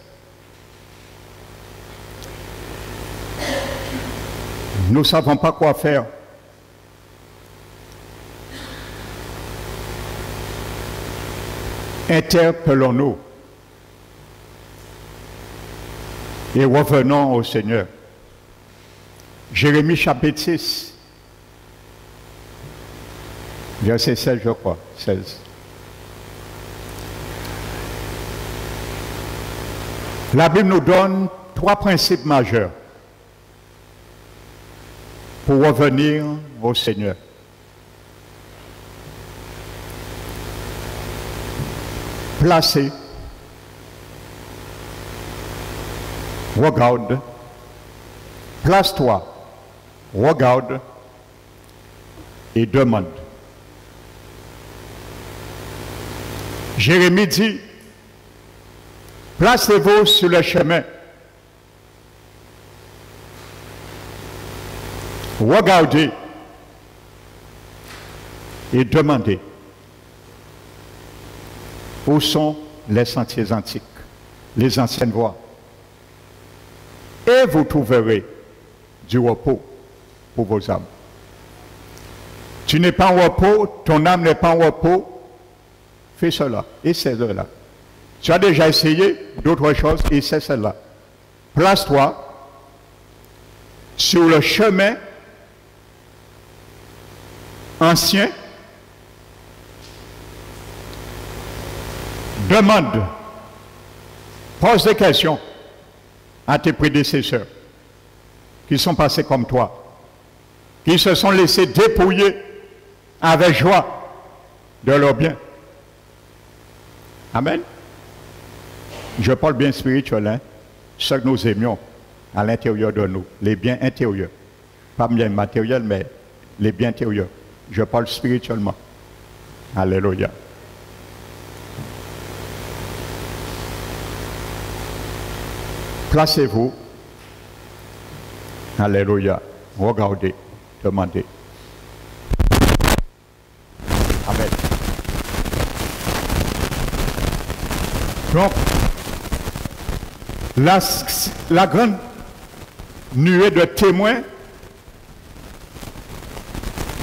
Nous ne savons pas quoi faire. Interpellons-nous et revenons au Seigneur. Jérémie chapitre 6, verset 16, je crois, 16. La Bible nous donne trois principes majeurs pour revenir au Seigneur. Placez, regarde, place-toi, regarde et demande. Jérémie dit, placez-vous sur le chemin. Regardez et demandez où sont les sentiers antiques, les anciennes voies. Et vous trouverez du repos pour vos âmes. Tu n'es pas en repos, ton âme n'est pas en repos, fais cela, essaie cela. Tu as déjà essayé d'autres choses, essaie cela. Place-toi sur le chemin ancien. Demande, pose des questions à tes prédécesseurs qui sont passés comme toi, qui se sont laissés dépouiller avec joie de leurs biens. Amen. Je parle bien spirituel, hein? ce que nous aimions à l'intérieur de nous, les biens intérieurs. Pas bien matériels, mais les biens intérieurs. Je parle spirituellement. Alléluia. Placez-vous. Alléluia. Regardez, demandez. Donc, la, grande nuée de témoins,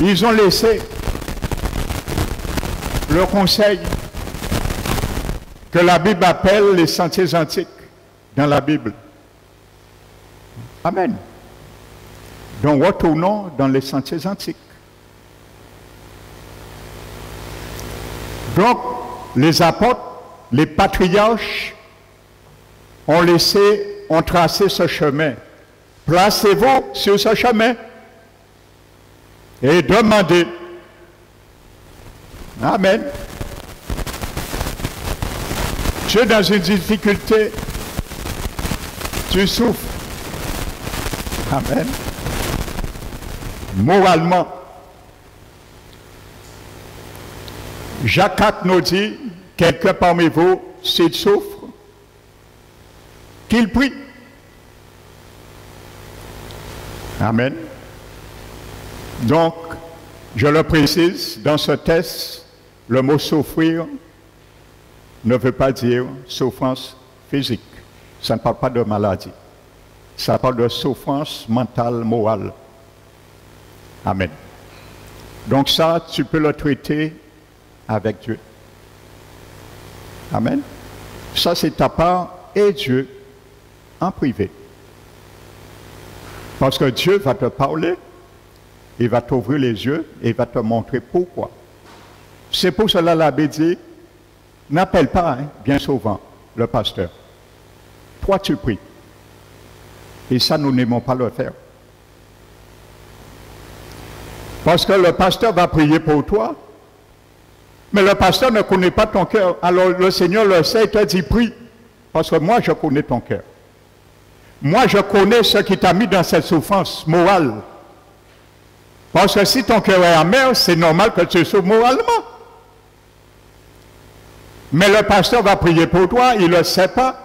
ils ont laissé le conseil que la Bible appelle les sentiers antiques dans la Bible. Amen. Donc retournons dans les sentiers antiques. Donc, les apôtres les patriarches ont laissé, ont tracé ce chemin. Placez-vous sur ce chemin et demandez. Amen. Tu es dans une difficulté, tu souffres. Amen. Moralement. Jacques nous dit, Quelqu'un parmi vous, s'il souffre, qu'il prie. Amen. Donc, je le précise, dans ce test, le mot souffrir ne veut pas dire souffrance physique. Ça ne parle pas de maladie. Ça parle de souffrance mentale, morale. Amen. Donc ça, tu peux le traiter avec Dieu. Amen. Ça, c'est ta part et Dieu en privé. Parce que Dieu va te parler, il va t'ouvrir les yeux et il va te montrer pourquoi. C'est pour cela l'abbé dit, n'appelle pas, hein, bien souvent, le pasteur. Toi, tu pries. Et ça, nous n'aimons pas le faire. Parce que le pasteur va prier pour toi, mais le pasteur ne connaît pas ton cœur. Alors le Seigneur le sait et te dit, prie. Parce que moi, je connais ton cœur. Moi, je connais ce qui t'a mis dans cette souffrance morale. Parce que si ton cœur est amer, c'est normal que tu souffres moralement. Mais le pasteur va prier pour toi, il ne le sait pas.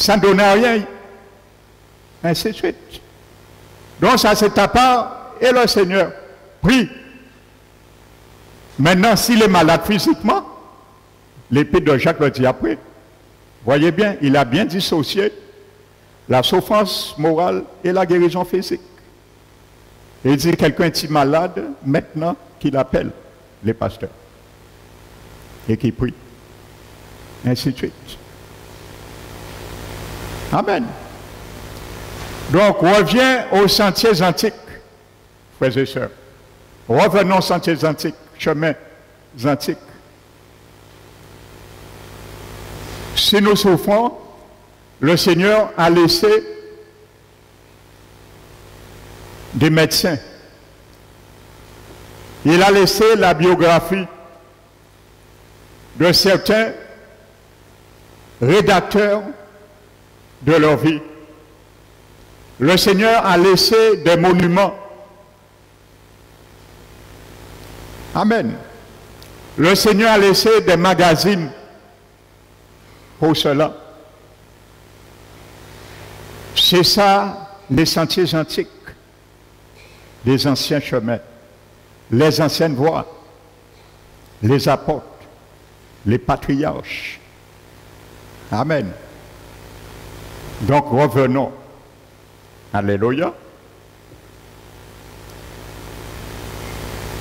Ça ne donne rien. Ainsi de suite. Donc ça, c'est ta part et le Seigneur. Prie. Maintenant, s'il est malade physiquement, l'épée de Jacques le dit après. Voyez bien, il a bien dissocié la souffrance morale et la guérison physique. il dit quelqu'un est malade, maintenant qu'il appelle les pasteurs et qu'il prie? Ainsi de suite. Amen. Donc, reviens aux sentiers antiques, frères et sœurs. Revenons aux sentiers antiques chemins antiques. Si nous souffrons, le Seigneur a laissé des médecins. Il a laissé la biographie de certains rédacteurs de leur vie. Le Seigneur a laissé des monuments. Amen. Le Seigneur a laissé des magazines pour cela. C'est ça les sentiers antiques, les anciens chemins, les anciennes voies, les apôtres, les patriarches. Amen. Donc revenons. Alléluia.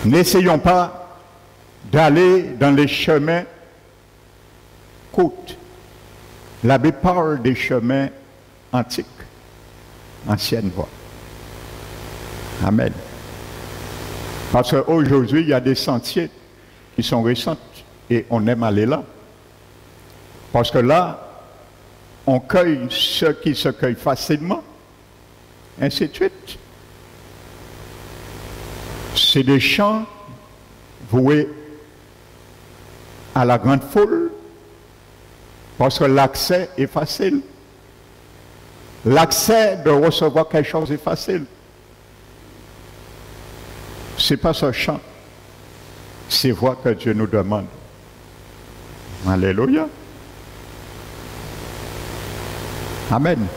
N'essayons pas d'aller dans les chemins courts. La parle des chemins antiques, anciennes voies. Amen. Parce qu'aujourd'hui, il y a des sentiers qui sont récents et on aime aller là. Parce que là, on cueille ceux qui se cueillent facilement, ainsi de suite. C'est des champs voués à la grande foule, parce que l'accès est facile. L'accès de recevoir quelque chose est facile. Ce n'est pas ce champ, c'est voir que Dieu nous demande. Alléluia. Amen.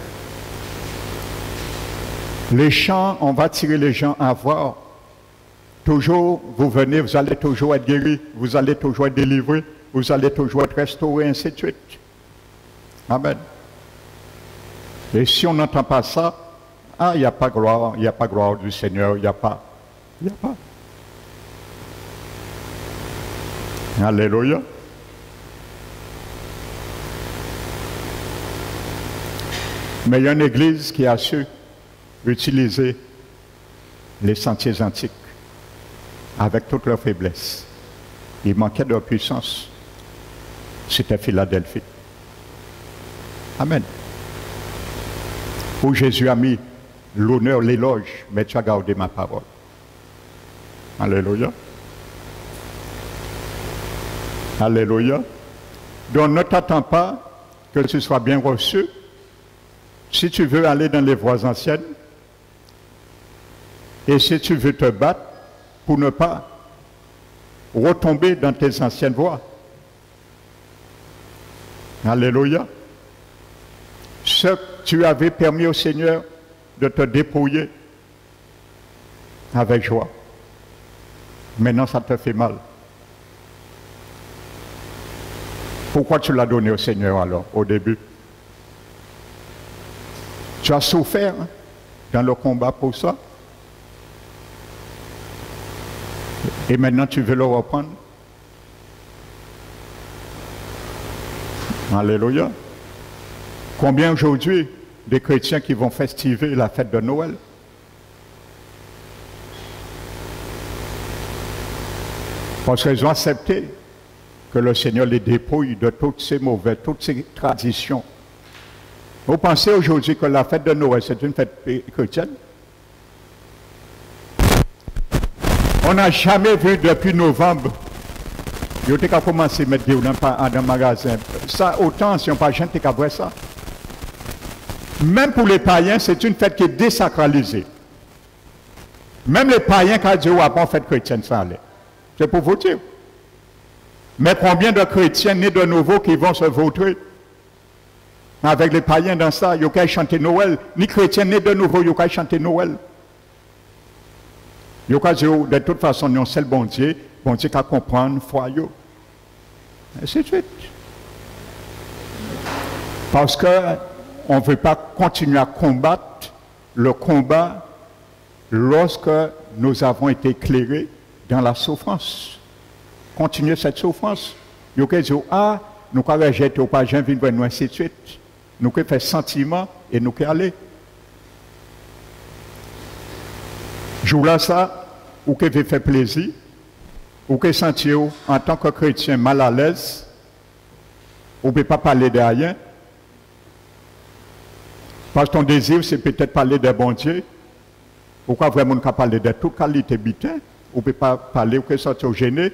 Les chants, on va tirer les gens à voir. Toujours, vous venez, vous allez toujours être guéri, vous allez toujours être délivré, vous allez toujours être restauré, ainsi de suite. Amen. Et si on n'entend pas ça, ah, il n'y a pas gloire, il n'y a pas gloire du Seigneur, il n'y a pas. Il n'y a pas. Alléluia. Mais il y a une église qui a su utiliser les sentiers antiques avec toute leur faiblesse. Il manquait de puissance. C'était Philadelphie. Amen. Où Jésus a mis l'honneur, l'éloge, mais tu as gardé ma parole. Alléluia. Alléluia. Donc ne t'attends pas que tu sois bien reçu si tu veux aller dans les voies anciennes, et si tu veux te battre pour ne pas retomber dans tes anciennes voies. Alléluia. Ce que tu avais permis au Seigneur de te dépouiller avec joie. Maintenant, ça te fait mal. Pourquoi tu l'as donné au Seigneur alors, au début? Tu as souffert hein, dans le combat pour ça. Et maintenant tu veux le reprendre. Alléluia. Combien aujourd'hui des chrétiens qui vont festiver la fête de Noël? Parce qu'ils ont accepté que le Seigneur les dépouille de toutes ces mauvaises, toutes ces traditions vous pensez aujourd'hui que la fête de Noël, c'est une fête chrétienne? On n'a jamais vu depuis novembre. Ils ont commencé à mettre des dans un magasin. Ça, autant si on pas gente qui a ça. Même pour les païens, c'est une fête qui est désacralisée. Même les païens qui disent, ouais, bon, fête chrétienne, ça allait. C'est pour vous dire. Mais combien de chrétiens nés de nouveau qui vont se vautrer? Avec les païens dans ça, ils ont chanter Noël. Ni chrétiens nés de nouveau, ils ont chanter Noël. Ils ont de toute façon, ont seul bon Dieu, bon Dieu qui comprendre foi. Et c'est suite. Parce qu'on ne veut pas continuer à combattre le combat lorsque nous avons été éclairés dans la souffrance. Continuer cette souffrance. Ils ont dit, ah, nous avons rejeté au pas, j'ai ainsi de suite nous pouvons faire sentiment et nous pouvons aller. Jour là ça, ou que faire plaisir, ou que sentir en tant que chrétien mal à l'aise, ou ne pas parler de rien. Parce que ton désir, c'est peut-être parler des bons dieux. Pourquoi vraiment pas parler de toute qualité butin Ou peut pas parler ou que te gêné?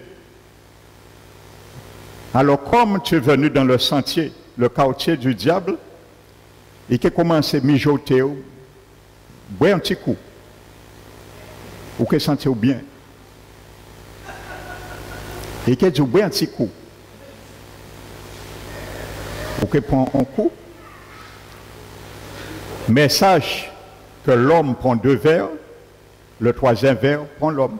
Alors, comme tu es venu dans le sentier, le quartier du diable, et que commence à mijoter, un petit coup, ou que bien, et que tu bois un petit coup, ou que prend un coup, mais sache que l'homme prend deux verres, le troisième verre prend l'homme.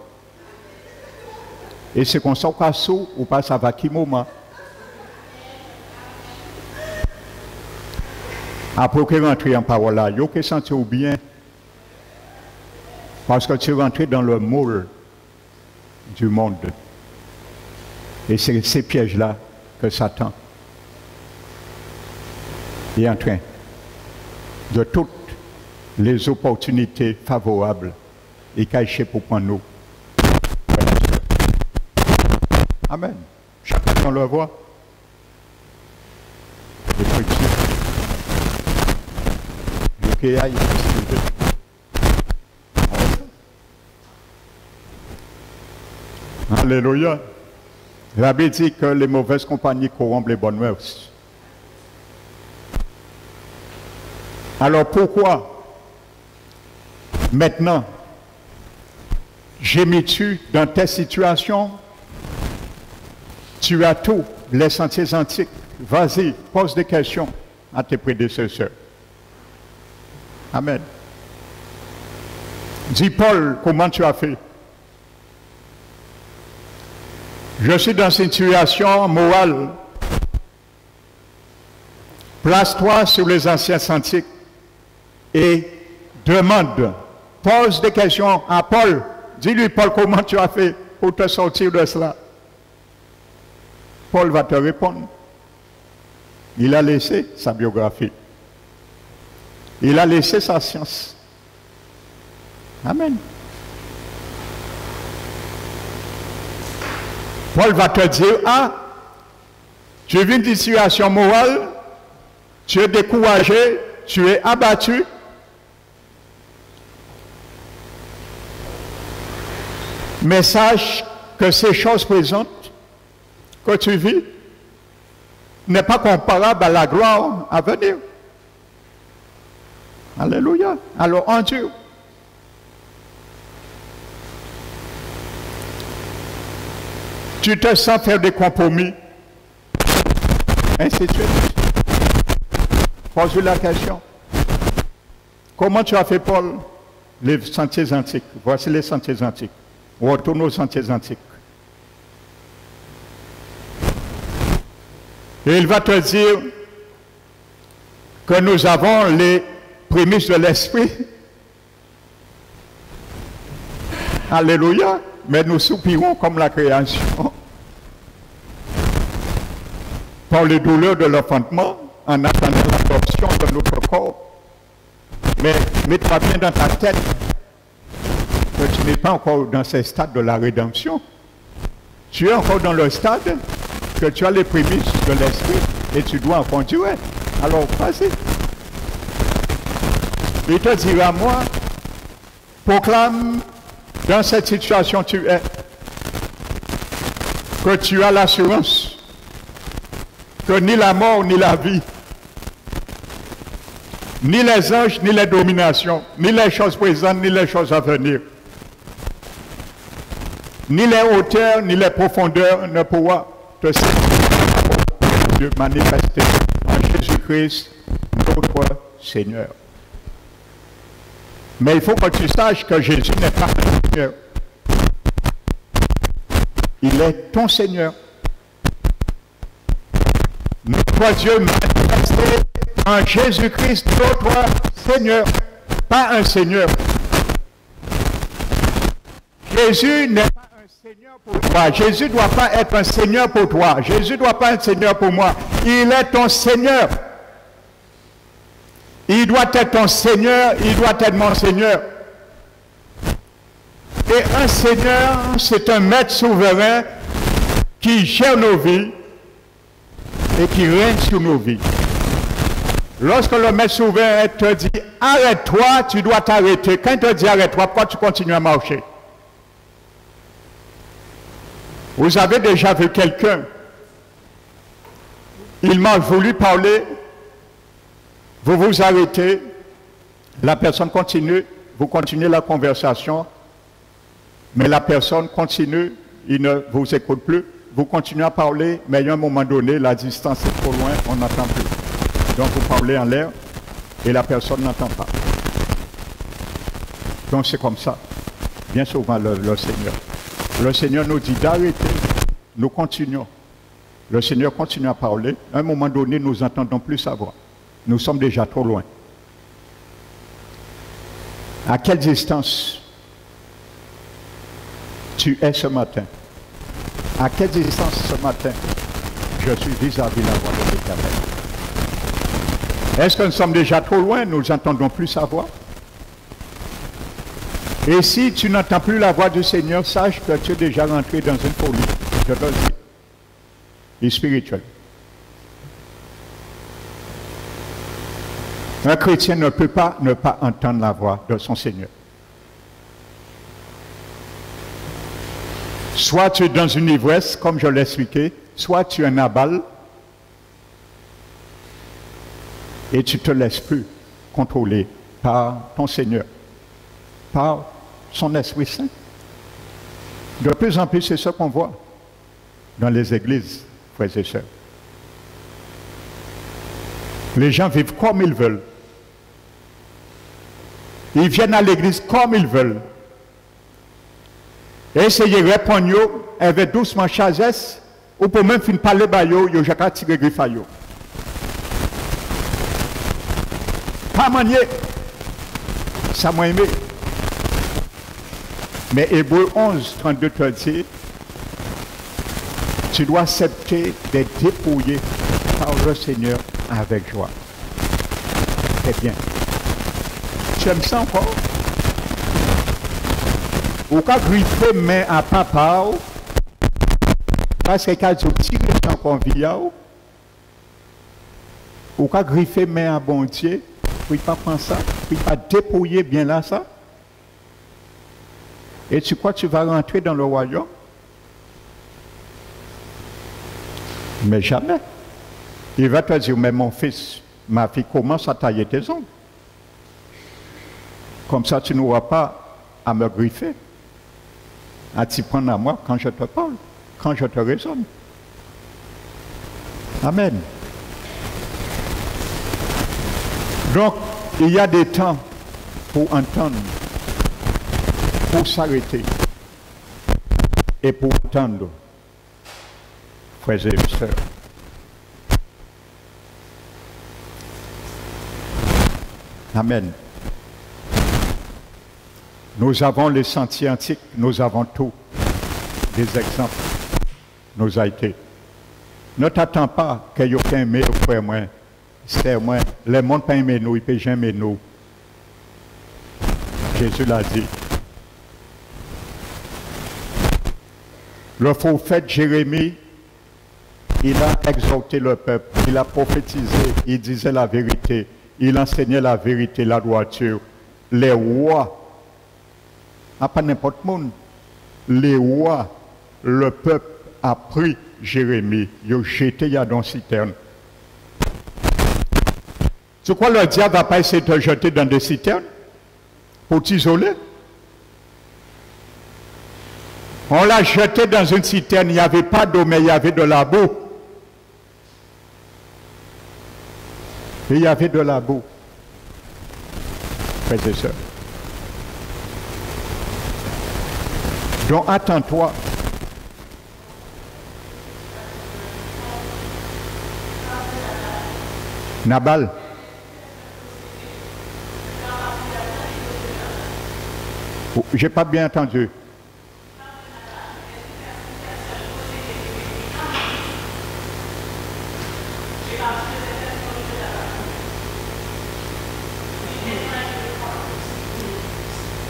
Et c'est comme ça qu'on sous ou passe à qui moment. Après que rentrer en parole là, il que sentir bien. Parce que tu es rentré dans le moule du monde. Et c'est ces pièges-là que Satan est en train de toutes les opportunités favorables et cachées pour nous. Amen. Chacun le voit. Les Alléluia. La Bible dit que les mauvaises compagnies corrompent les bonnes mœurs. Alors pourquoi maintenant gémis-tu dans tes situations? Tu as tout, les sentiers antiques. Vas-y, pose des questions à tes prédécesseurs. Amen. Dis Paul, comment tu as fait? Je suis dans une situation morale. Place-toi sur les anciens sentiers et demande, pose des questions à Paul. Dis-lui, Paul, comment tu as fait pour te sortir de cela? Paul va te répondre. Il a laissé sa biographie. Il a laissé sa science. Amen. Paul va te dire, ah, tu vis une situation morale, tu es découragé, tu es abattu, Mais sache que ces choses présentes que tu vis n'est pas comparable à la gloire à venir. Alléluia. Alors en Dieu. Tu te sens faire des compromis. Ainsi de suite. Pose la question. Comment tu as fait, Paul, les sentiers antiques Voici les sentiers antiques. Retourne aux sentiers antiques. Et il va te dire que nous avons les prémices de l'esprit. Alléluia. Mais nous soupirons comme la création. Par les douleurs de l'enfantement, en attendant l'adoption de notre corps. Mais mets-toi bien dans ta tête que tu n'es pas encore dans ce stade de la rédemption. Tu es encore dans le stade que tu as les prémices de l'esprit et tu dois en continuer. Alors, vas-y. Il te dira, moi, proclame dans cette situation tu es, que tu as l'assurance que ni la mort ni la vie, ni les anges, ni les dominations, ni les choses présentes, ni les choses à venir, ni les hauteurs, ni les profondeurs ne pourront te Dieu manifester en Jésus-Christ, notre Seigneur. Mais il faut que tu saches que Jésus n'est pas un Seigneur. Il est ton Seigneur. Notre Dieu manifesté en Jésus-Christ, notre Seigneur. Pas un Seigneur. Jésus n'est pas Seigneur pour toi. Jésus ne doit pas être un Seigneur pour toi. Jésus ne doit pas être Seigneur pour moi. Il est ton Seigneur. Il doit être ton Seigneur, il doit être mon Seigneur. Et un Seigneur, c'est un maître souverain qui gère nos vies et qui règne sur nos vies. Lorsque le maître souverain te dit arrête-toi, tu dois t'arrêter. Quand il te dit arrête-toi, pourquoi tu continues à marcher? Vous avez déjà vu quelqu'un, il m'a voulu parler, vous vous arrêtez, la personne continue, vous continuez la conversation, mais la personne continue, il ne vous écoute plus, vous continuez à parler, mais à un moment donné, la distance est trop loin, on n'entend plus. Donc vous parlez en l'air et la personne n'entend pas. Donc c'est comme ça, bien souvent le, Seigneur. Le Seigneur nous dit d'arrêter, nous continuons. Le Seigneur continue à parler. À un moment donné, nous n'entendons plus sa voix. Nous sommes déjà trop loin. À quelle distance tu es ce matin? À quelle distance ce matin je suis vis-à-vis de la voix de l'Éternel? Est-ce que nous sommes déjà trop loin? Nous n'entendons plus sa voix Et si tu n'entends plus la voix du Seigneur, sache que tu es déjà rentré dans une folie. Dis. Et spirituelle. Un chrétien ne peut pas ne pas entendre la voix de son Seigneur. Soit tu es dans une ivresse, comme je l'ai expliqué, soit tu es un abal et tu ne te laisses plus contrôler par ton Seigneur, par son Esprit Saint. De plus en plus, c'est ce qu'on voit dans les églises, frères et sœurs. Les gens vivent comme ils veulent. Ils viennent à l'église comme ils veulent. Essayez de répondre avec doucement chazesse, ou pour même fin parler ba yo, yo jaka tire griffe. Pas manier. Ça m'a aimé. Mais Hébreu 11, 32, 36, tu dois accepter d'être dépouillé par le Seigneur avec joie. C'est bien. Tu aimes ça encore? Ou ka grife men a papa ou, paske ka zo tire chan kon viya ou, ou ka grife men a bondye, pou y pa pansa, pou y pa depouye bien la sa, et tu kwa tu va rentre dans le royaume? Mais jamais. Il va te dire, mais mon fils, ma fille, commence à tailler tes ongles. Comme ça, tu n'auras pas à me griffer à t'y prendre à moi quand je te parle, quand je te raisonne. Amen. Donc, il y a des temps pour entendre, pour s'arrêter et pour entendre, frères et sœurs. Amen. Nous avons les sentiers antiques, nous avons tout. Des exemples nous a été. Ne t'attends pas aucun aimé au frère moi. C'est moi. Le monde pas aimé nous, il peut jamais nous. Jésus l'a dit. Le prophète Jérémie, il a exhorté le peuple, il a prophétisé, il disait la vérité, il enseignait la vérité, la droiture. Les rois à pas n'importe monde. Les rois, le peuple a pris Jérémie, il a jeté dans la citerne. Tu crois le diable va pas essayer de te jeter dans des citernes pour t'isoler? On l'a jeté dans une citerne, il n'y avait pas d'eau, mais il y avait de la boue. Et il y avait de la boue. Frères et sœurs. Donc attends-toi. Nabal. Oh, j'ai pas bien entendu.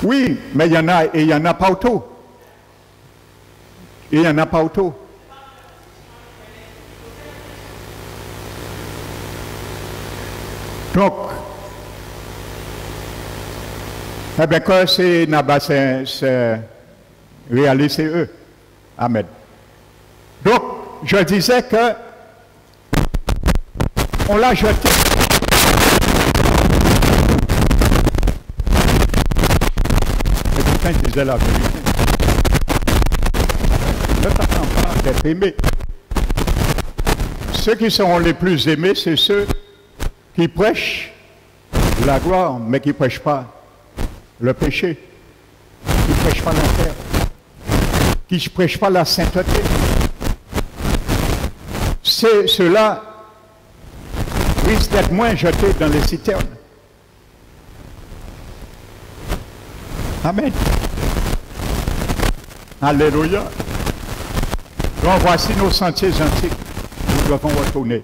Oui, mais il y en a et il y en a pas autour. Et il n'y en a pas autour. Donc, eh bien, quand c'est Naba, c'est réalisé eux. Amen. Donc, je disais que on l'a jeté. Et quelqu'un disait la vérité. Ne t'attends pas d'être aimé. Ceux qui seront les plus aimés, c'est ceux qui prêchent la gloire, mais qui ne prêchent pas le péché, qui ne prêchent pas l'enfer, qui ne prêchent pas la sainteté. C'est ceux-là risquent d'être moins jetés dans les citernes. Amen. Alléluia. Donc voici nos sentiers antiques. Nous devons retourner.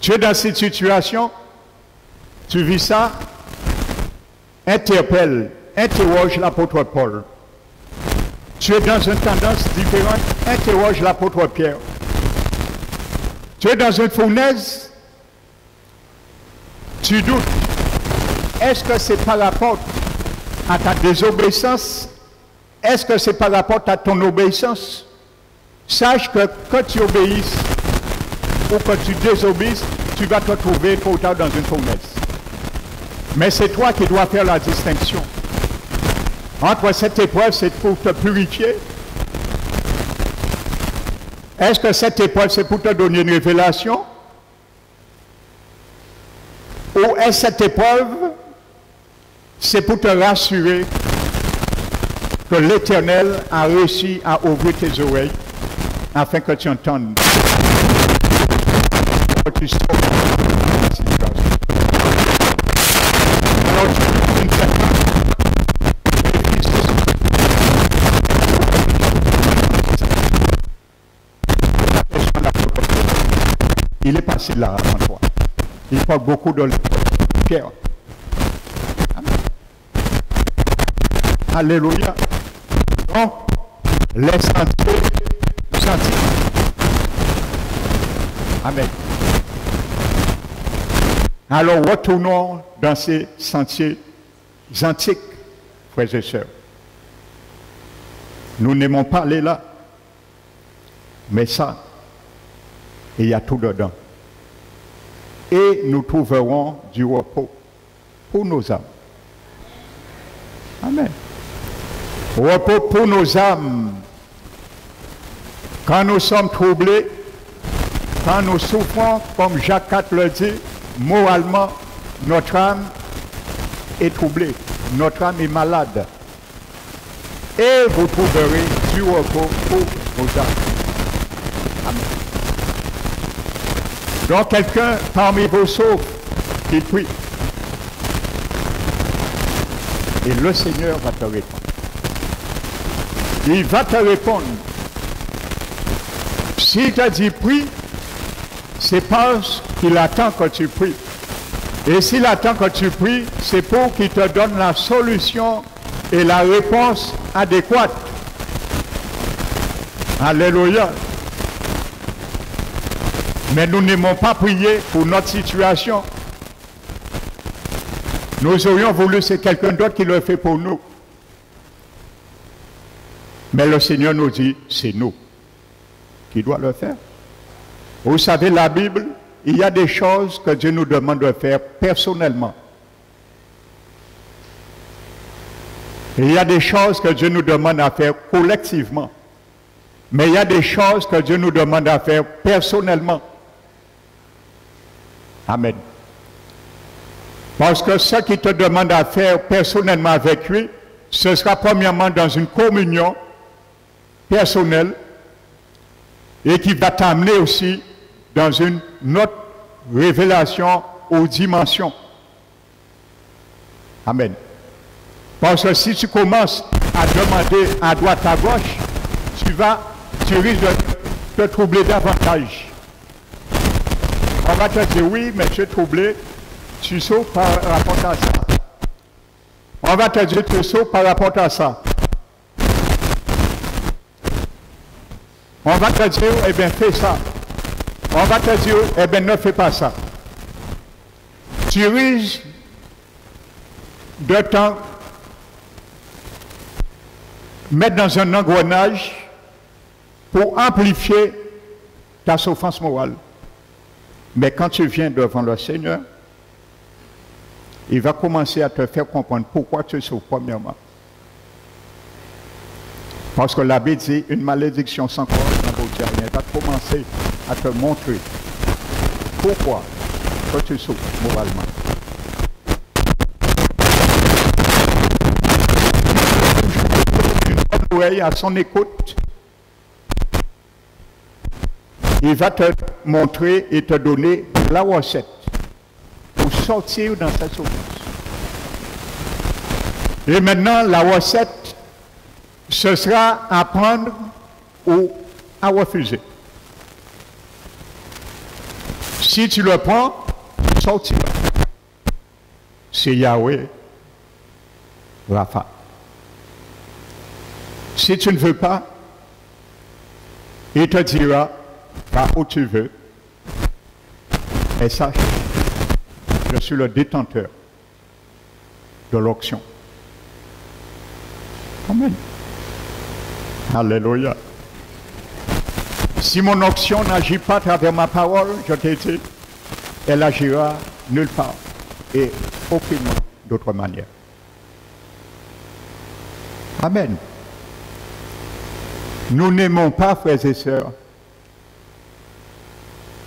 Tu es dans cette situation, tu vis ça, interpelle, interroge l'apôtre Paul. Tu es dans une tendance différente, interroge l'apôtre Pierre. Tu es dans une fournaise, tu doutes. Est-ce que c'est par rapport à ta désobéissance Est-ce que c'est par rapport à ton obéissance? Sache que quand tu obéisses ou que tu désobéisses, tu vas te trouver trop tard dans une fournaise. Mais c'est toi qui dois faire la distinction. Entre cette épreuve, c'est pour te purifier. Est-ce que cette épreuve, c'est pour te donner une révélation? Ou est-ce cette épreuve, c'est pour te rassurer que l'Éternel a réussi à ouvrir tes oreilles afin que tu entendes. Il est passé là avant toi. Il porte beaucoup de pierre. Alléluia. Donc, les sentiers sentiers. Amen. Alors, retournons dans ces sentiers antiques, frères et sœurs. Nous n'aimons pas aller là. Mais ça, il y a tout dedans. Et nous trouverons du repos pour nos âmes. Amen. Repos pour nos âmes. Quand nous sommes troublés, quand nous souffrons, comme Jacques IV le dit, moralement, notre âme est troublée, notre âme est malade. Et vous trouverez du repos pour vos âmes. Amen. Donc quelqu'un parmi vos saufs qui prie. Et le Seigneur va te répondre. Il va te répondre. S'il t'a dit prie, c'est parce qu'il attend que tu pries. Et s'il attend que tu pries, c'est pour qu'il te donne la solution et la réponse adéquate. Alléluia. Mais nous n'aimons pas prier pour notre situation. Nous aurions voulu c'est quelqu'un d'autre qui le fait pour nous. Mais le Seigneur nous dit, c'est nous qui doit le faire. Vous savez, la Bible, il y a des choses que Dieu nous demande de faire personnellement. Il y a des choses que Dieu nous demande à faire collectivement. Mais il y a des choses que Dieu nous demande à faire personnellement. Amen. Parce que ce qu'il te demande à faire personnellement avec lui, ce sera premièrement dans une communion personnelle et qui va t'amener aussi dans une autre révélation aux dimensions. Amen. Parce que si tu commences à demander à droite, à gauche, tu vas, tu risques de te troubler davantage. On va te dire oui, mais tu es troublé, tu sautes par rapport à ça. On va te dire tu sautes par rapport à ça. On va te dire, eh bien, fais ça. On va te dire, eh bien, ne fais pas ça. Tu risques de t'en mettre dans un engrenage pour amplifier ta souffrance morale. Mais quand tu viens devant le Seigneur, il va commencer à te faire comprendre pourquoi tu souffres premièrement. Parce que la Bible dit une malédiction sans cause n'a rien. Il va commencer à te montrer pourquoi tu souffres moralement. Une oreille à son écoute. Il va te montrer et te donner la recette pour sortir dans cette souffrance. Et maintenant, la recette, ce sera à prendre ou à refuser. Si tu le prends, sortira. C'est Yahweh, Rafa. Si tu ne veux pas, il te dira, va où tu veux. Et sache, je suis le détenteur de l'option. Amen. Alléluia. Si mon option n'agit pas à travers ma parole, je t'ai dit, elle agira nulle part et aucunement d'autre manière. Amen. Nous n'aimons pas, frères et sœurs,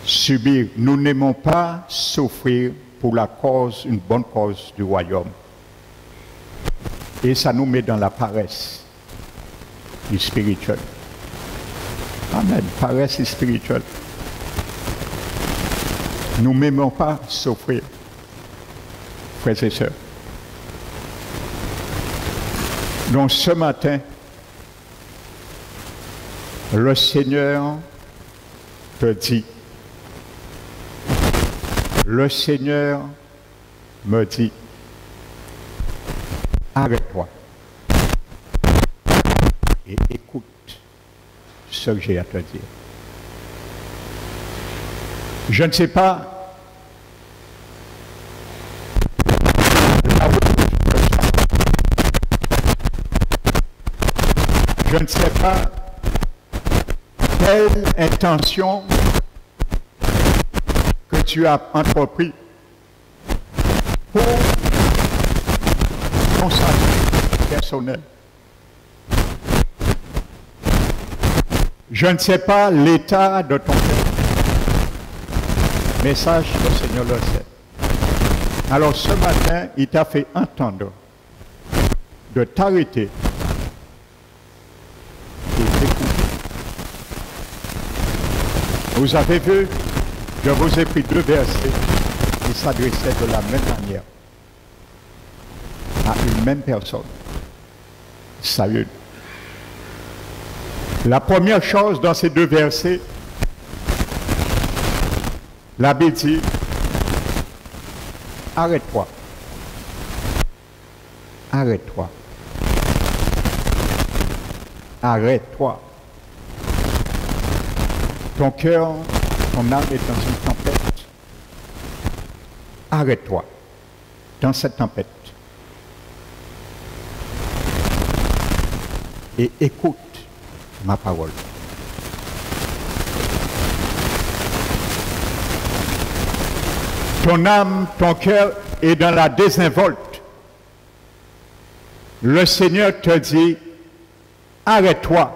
subir. Nous n'aimons pas souffrir pour la cause, une bonne cause du royaume. Et ça nous met dans la paresse spirituelle. Amen. Paresse spirituelle. Nous n'aimons pas souffrir, frères et sœurs. Donc ce matin, le Seigneur te dit, le Seigneur me dit, arrête-toi et écoute que j'ai à te dire. Je ne sais pas je ne sais pas quelle intention que tu as entrepris pour ton salut personnel. Je ne sais pas l'état de ton cœur. Mais le Seigneur le sait. Alors ce matin, il t'a fait entendre de t'arrêter et d'écouter. Vous avez vu, je vous ai pris deux versets qui s'adressaient de la même manière à une même personne. Salut. La première chose dans ces deux versets, la dit, arrête-toi. Arrête-toi. Arrête-toi. Ton cœur, ton âme est dans une tempête. Arrête-toi dans cette tempête. Et écoute ma parole. Ton âme, ton cœur est dans la désinvolte. Le Seigneur te dit, arrête-toi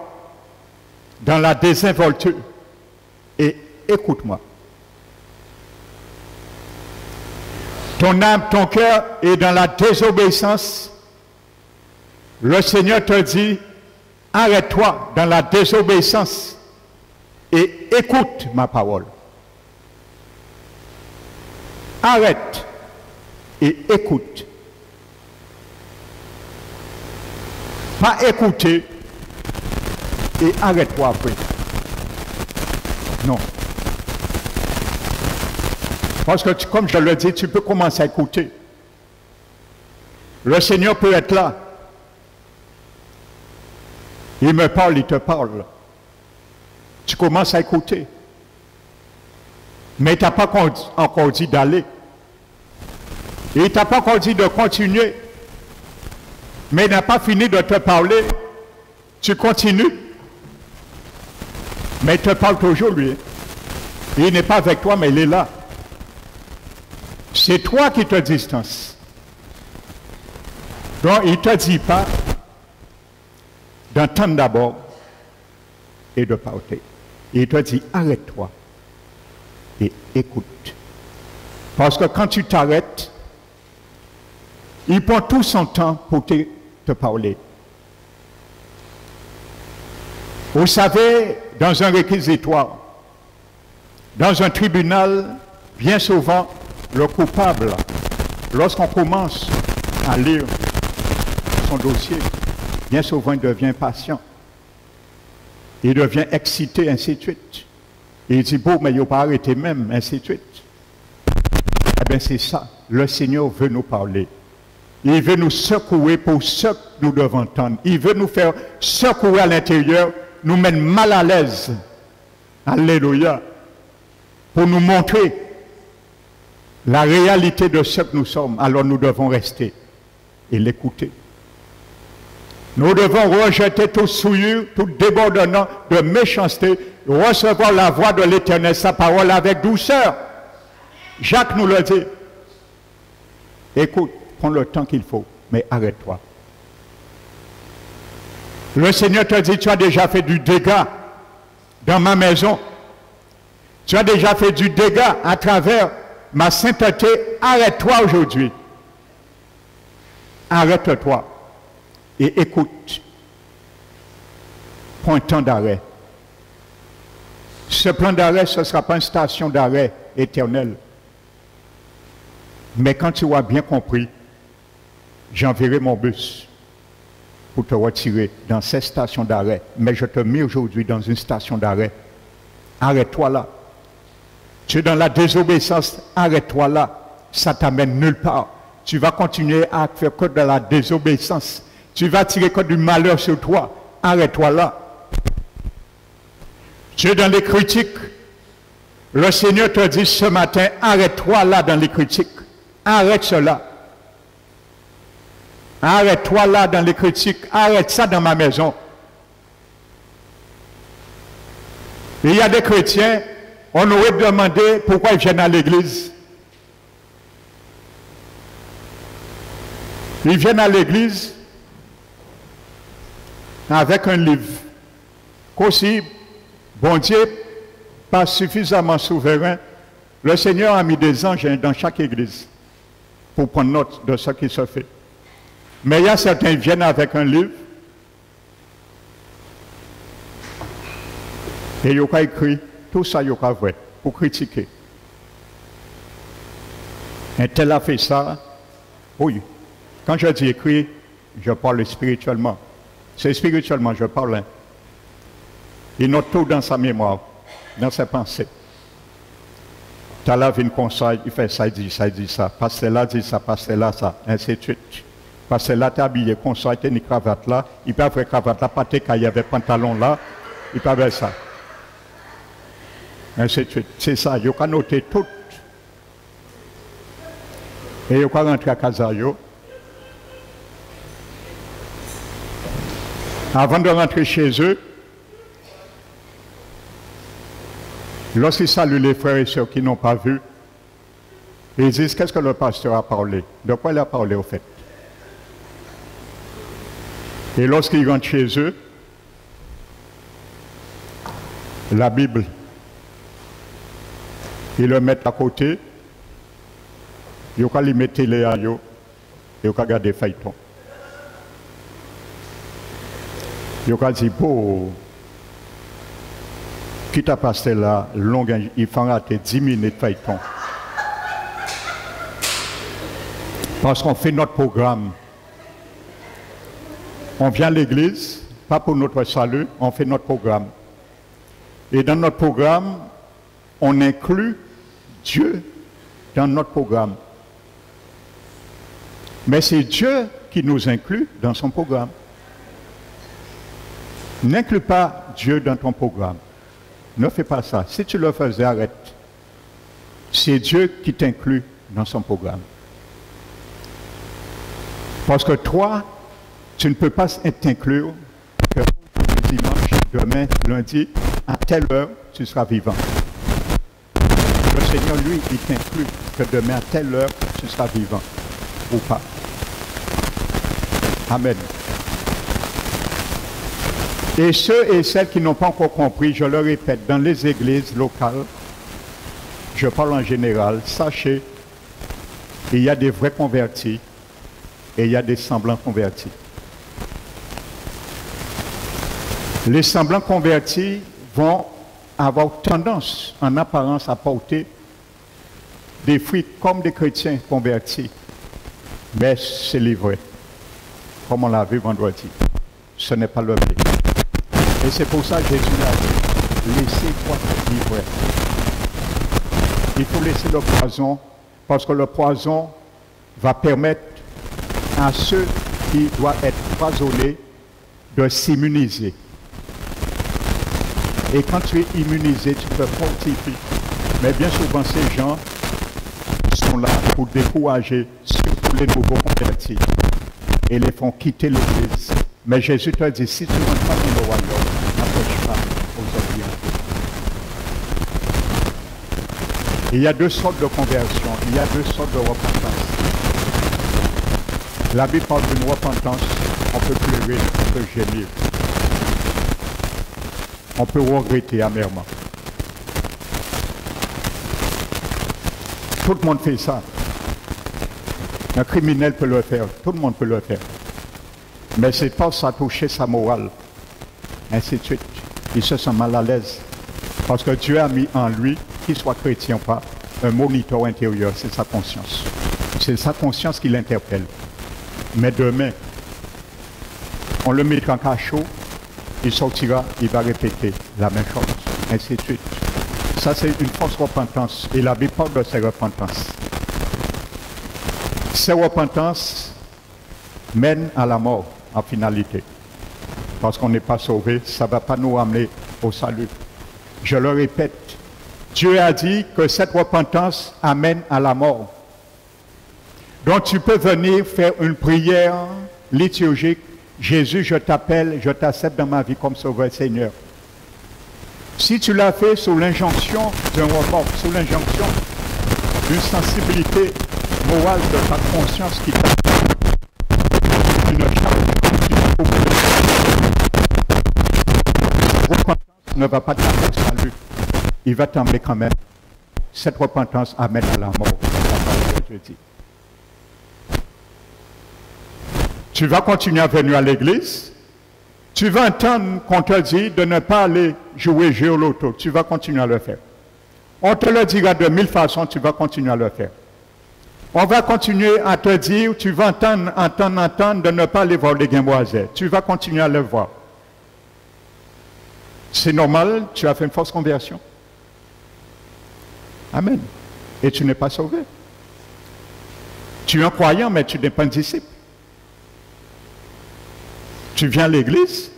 dans la désinvolture et écoute-moi. Ton âme, ton cœur est dans la désobéissance. Le Seigneur te dit, arrête-toi dans la désobéissance et écoute ma parole. Arrête et écoute. Pas écouter et arrête-toi après. Non. Parce que comme je le dis, tu peux commencer à écouter. Le Seigneur peut être là. Il me parle, il te parle. Tu commences à écouter. Mais tu n'as pas encore dit d'aller. Il ne t'a pas encore dit de continuer. Mais il n'a pas fini de te parler. Tu continues. Mais il te parle toujours, lui. Il n'est pas avec toi, mais il est là. C'est toi qui te distances. Donc, il ne te dit pas d'entendre d'abord et de partir. Il te dit, arrête-toi et écoute. Parce que quand tu t'arrêtes, il prend tout son temps pour te parler. Vous savez, dans un réquisitoire, dans un tribunal, bien souvent, le coupable, lorsqu'on commence à lire son dossier, bien souvent il devient patient. Il devient excité, ainsi de suite. Il dit, bon, mais il n'a pas arrêté même, ainsi de suite. Eh bien, c'est ça. Le Seigneur veut nous parler. Il veut nous secouer pour ce que nous devons entendre. Il veut nous faire secouer à l'intérieur, nous mettre mal à l'aise. Alléluia. Pour nous montrer la réalité de ce que nous sommes. Alors nous devons rester et l'écouter. Nous devons rejeter tout souillure, tout débordement de méchanceté, recevoir la voix de l'Éternel, sa parole avec douceur. Jacques nous le dit. Écoute, prends le temps qu'il faut, mais arrête-toi. Le Seigneur te dit, tu as déjà fait du dégât dans ma maison. Tu as déjà fait du dégât à travers ma sainteté. Arrête-toi aujourd'hui. Arrête-toi et écoute. Temps d'arrêt. Ce plan d'arrêt, ce ne sera pas une station d'arrêt éternelle. Mais quand tu auras bien compris, j'enverrai mon bus pour te retirer dans cette station d'arrêt. Mais je te mets aujourd'hui dans une station d'arrêt. Arrête-toi là. Tu es dans la désobéissance, arrête-toi là. Ça t'amène nulle part. Tu vas continuer à faire que de la désobéissance. Tu vas tirer que du malheur sur toi. Arrête-toi là. Tu es dans les critiques. Le Seigneur te dit ce matin, arrête-toi là dans les critiques. Arrête cela. Arrête-toi là dans les critiques. Arrête ça dans ma maison. il y a des chrétiens, on aurait demandé pourquoi ils viennent à l'église. Ils viennent à l'église avec un livre. Qu'aussi, bon Dieu, pas suffisamment souverain, le Seigneur a mis des anges dans chaque église pour prendre note de ce qui se fait. Mais il y a certains qui viennent avec un livre et ils ont écrit tout ça, ils vrai pour critiquer. Un tel a fait ça. Oui. Quand je dis écrit, je parle spirituellement. C'est spirituellement, je parle. Hein. Il note tout dans sa mémoire, dans ses pensées. Tu as là une conseil, il fait ça, il dit ça, il dit ça. Pasteur là dit ça, pasteur là, ça, ainsi de suite. Parce que là, tu habillé, conseil, tu une cravate là, il peut avoir cravate là, pas il y avait pantalon là, il peut avoir ça. Ainsi de suite. C'est ça, il a noter tout. Et il a rentrer à Casayo. Avant de rentrer chez eux, lorsqu'ils saluent les frères et sœurs qui n'ont pas vu, ils disent qu'est-ce que le pasteur a parlé? De quoi il a parlé au fait? Et lorsqu'ils rentrent chez eux, la Bible, ils le mettent à côté, ils vont les mettre les à eux, ils vont garder feuilletons. Ils ont dit, bon, qui t'a passé là, long, il faut rater 10 minutes de feuilleton. Parce qu'on fait notre programme. On vient à l'église, pas pour notre salut, on fait notre programme. Et dans notre programme, on inclut Dieu dans notre programme. Mais c'est Dieu qui nous inclut dans son programme. N'inclus pas Dieu dans ton programme. Ne fais pas ça. Si tu le faisais, arrête. C'est Dieu qui t'inclut dans son programme. Parce que toi, tu ne peux pas t'inclure que dimanche, demain, lundi, à telle heure, tu seras vivant. Le Seigneur, lui, il t'inclut que demain, à telle heure, tu seras vivant. Ou pas. Amen. Et ceux et celles qui n'ont pas encore compris, je le répète, dans les églises locales, je parle en général, sachez, il y a des vrais convertis et il y a des semblants convertis. Les semblants convertis vont avoir tendance en apparence à porter des fruits comme des chrétiens convertis. Mais c'est livré, comme on l'a vu vendredi. Ce n'est pas le Et c'est pour ça que Jésus a dit, laissez-moi livrer. Il faut laisser le poison, parce que le poison va permettre à ceux qui doivent être poisonnés de s'immuniser. Et quand tu es immunisé, tu peux fortifier. Mais bien souvent, ces gens sont là pour décourager surtout les nouveaux convertis et les font quitter l'Église. Mais Jésus te dit, si tu ne rentres pas dans le royaume, n'approche pas aujourd'hui. Il y a deux sortes de conversion, il y a deux sortes de repentance. La Bible parle d'une repentance, on peut pleurer, on peut gémir on peut regretter amèrement. Tout le monde fait ça. Un criminel peut le faire, tout le monde peut le faire. Mais c'est pas ça toucher sa morale, ainsi de suite. Il se sent mal à l'aise. Parce que Dieu a mis en lui, qu'il soit chrétien ou pas, un moniteur intérieur, c'est sa conscience. C'est sa conscience qui l'interpelle. Mais demain, on le met en cachot, il sortira, il va répéter la même chose, ainsi de suite. Ça, c'est une fausse repentance. Et la Bible parle de ces repentances. Ces repentances mènent à la mort en finalité. Parce qu'on n'est pas sauvé, ça ne va pas nous amener au salut. Je le répète, Dieu a dit que cette repentance amène à la mort. Donc tu peux venir faire une prière liturgique Jésus, je t'appelle, je t'accepte dans ma vie comme sauveur Seigneur. Si tu l'as fait sous l'injonction d'un report, sous l'injonction d'une sensibilité morale de ta conscience qui t'a repentance ne va pas au salut. Il va t'emmener quand même. Cette repentance amène à la mort. Tu vas continuer à venir à l'église, tu vas entendre qu'on te dit de ne pas aller jouer jeu loto, tu vas continuer à le faire. On te le dira de mille façons, tu vas continuer à le faire. On va continuer à te dire, tu vas entendre, entendre, entendre de ne pas aller voir les guimboisés. Tu vas continuer à le voir. C'est normal, tu as fait une fausse conversion. Amen. Et tu n'es pas sauvé. Tu es un croyant, mais tu n'es pas un disciple. Tu viens à l'église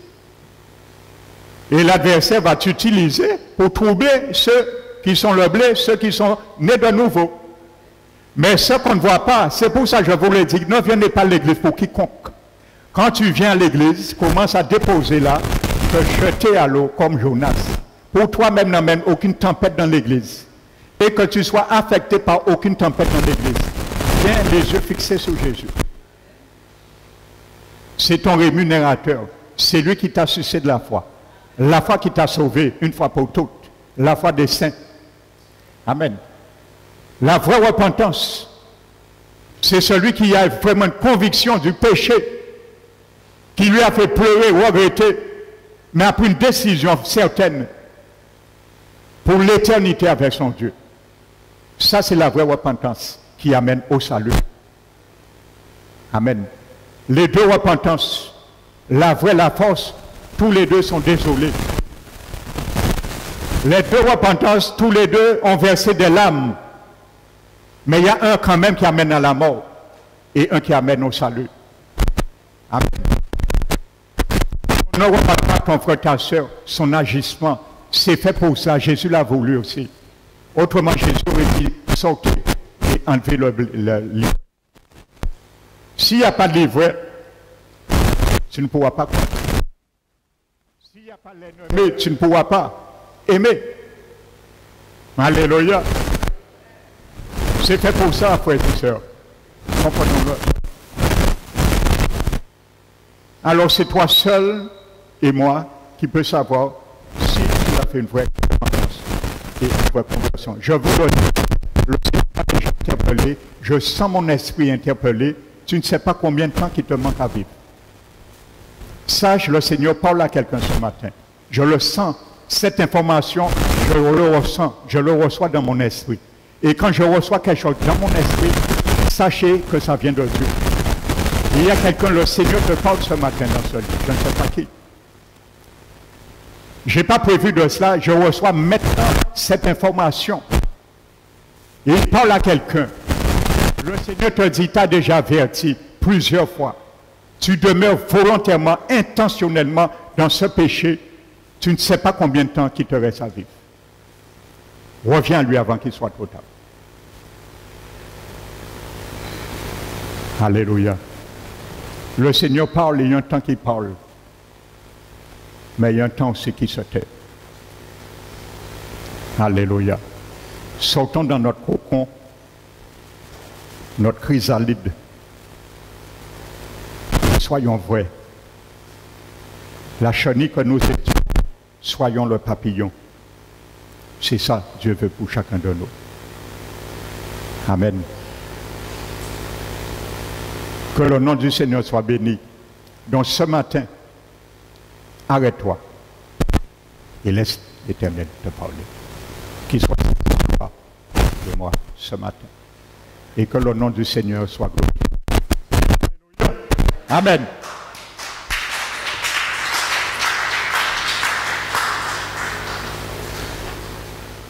et l'adversaire va t'utiliser pour troubler ceux qui sont le blé, ceux qui sont nés de nouveau. Mais ce qu'on ne voit pas, c'est pour ça que je vous l'ai dit, ne venez pas à l'église pour quiconque. Quand tu viens à l'église, commence à déposer là, te jeter à l'eau comme Jonas. Pour toi-même, n'amène aucune tempête dans l'église. Et que tu sois affecté par aucune tempête dans l'église. Viens les yeux fixés sur Jésus. C'est ton rémunérateur. C'est lui qui t'a sucé de la foi. La foi qui t'a sauvé une fois pour toutes. La foi des saints. Amen. La vraie repentance, c'est celui qui a vraiment une conviction du péché, qui lui a fait pleurer, regretter, mais a pris une décision certaine pour l'éternité avec son Dieu. Ça, c'est la vraie repentance qui amène au salut. Amen. Les deux repentances, la vraie, la force, tous les deux sont désolés. Les deux repentances, tous les deux ont versé des larmes. Mais il y a un quand même qui amène à la mort et un qui amène au salut. Amen. Ne remarque pas ton frère, ta soeur, son agissement. C'est fait pour ça. Jésus l'a voulu aussi. Autrement, Jésus aurait dit sortez et enlevez le, le, S'il n'y a pas de livret, tu ne pourras pas comprendre. S'il n'y a pas l'ennemi, tu ne pourras pas aimer. Alléluia. C'est fait pour ça, frères et sœurs. Comprenons-le. Alors c'est toi seul et moi qui peux savoir si tu as fait une vraie Je vous donne le Seigneur interpellé, je sens mon esprit interpellé, tu ne sais pas combien de temps qu'il te manque à vivre. Sache, le Seigneur parle à quelqu'un ce matin. Je le sens. Cette information, je le ressens. Je le reçois dans mon esprit. Et quand je reçois quelque chose dans mon esprit, sachez que ça vient de Dieu. Il y a quelqu'un, le Seigneur te parle ce matin dans ce livre. Je ne sais pas qui. Je n'ai pas prévu de cela. Je reçois maintenant cette information. Il parle à quelqu'un. Le Seigneur te dit, tu as déjà averti plusieurs fois. Tu demeures volontairement, intentionnellement dans ce péché. Tu ne sais pas combien de temps qu'il te reste à vivre. Reviens à lui avant qu'il soit trop tard. Alléluia. Le Seigneur parle, il y a un temps qu'il parle. Mais il y a un temps aussi qui se tait. Alléluia. Sortons dans notre cocon, notre chrysalide. Soyons vrais. La chenille que nous étions, soyons le papillon. C'est ça Dieu veut pour chacun de nous. Amen. Que le nom du Seigneur soit béni. Donc ce matin, arrête-toi et laisse l'Éternel te parler. Qu'il soit de moi ce matin. Et que le nom du Seigneur soit glorifié. Amen.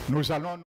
Nous allons...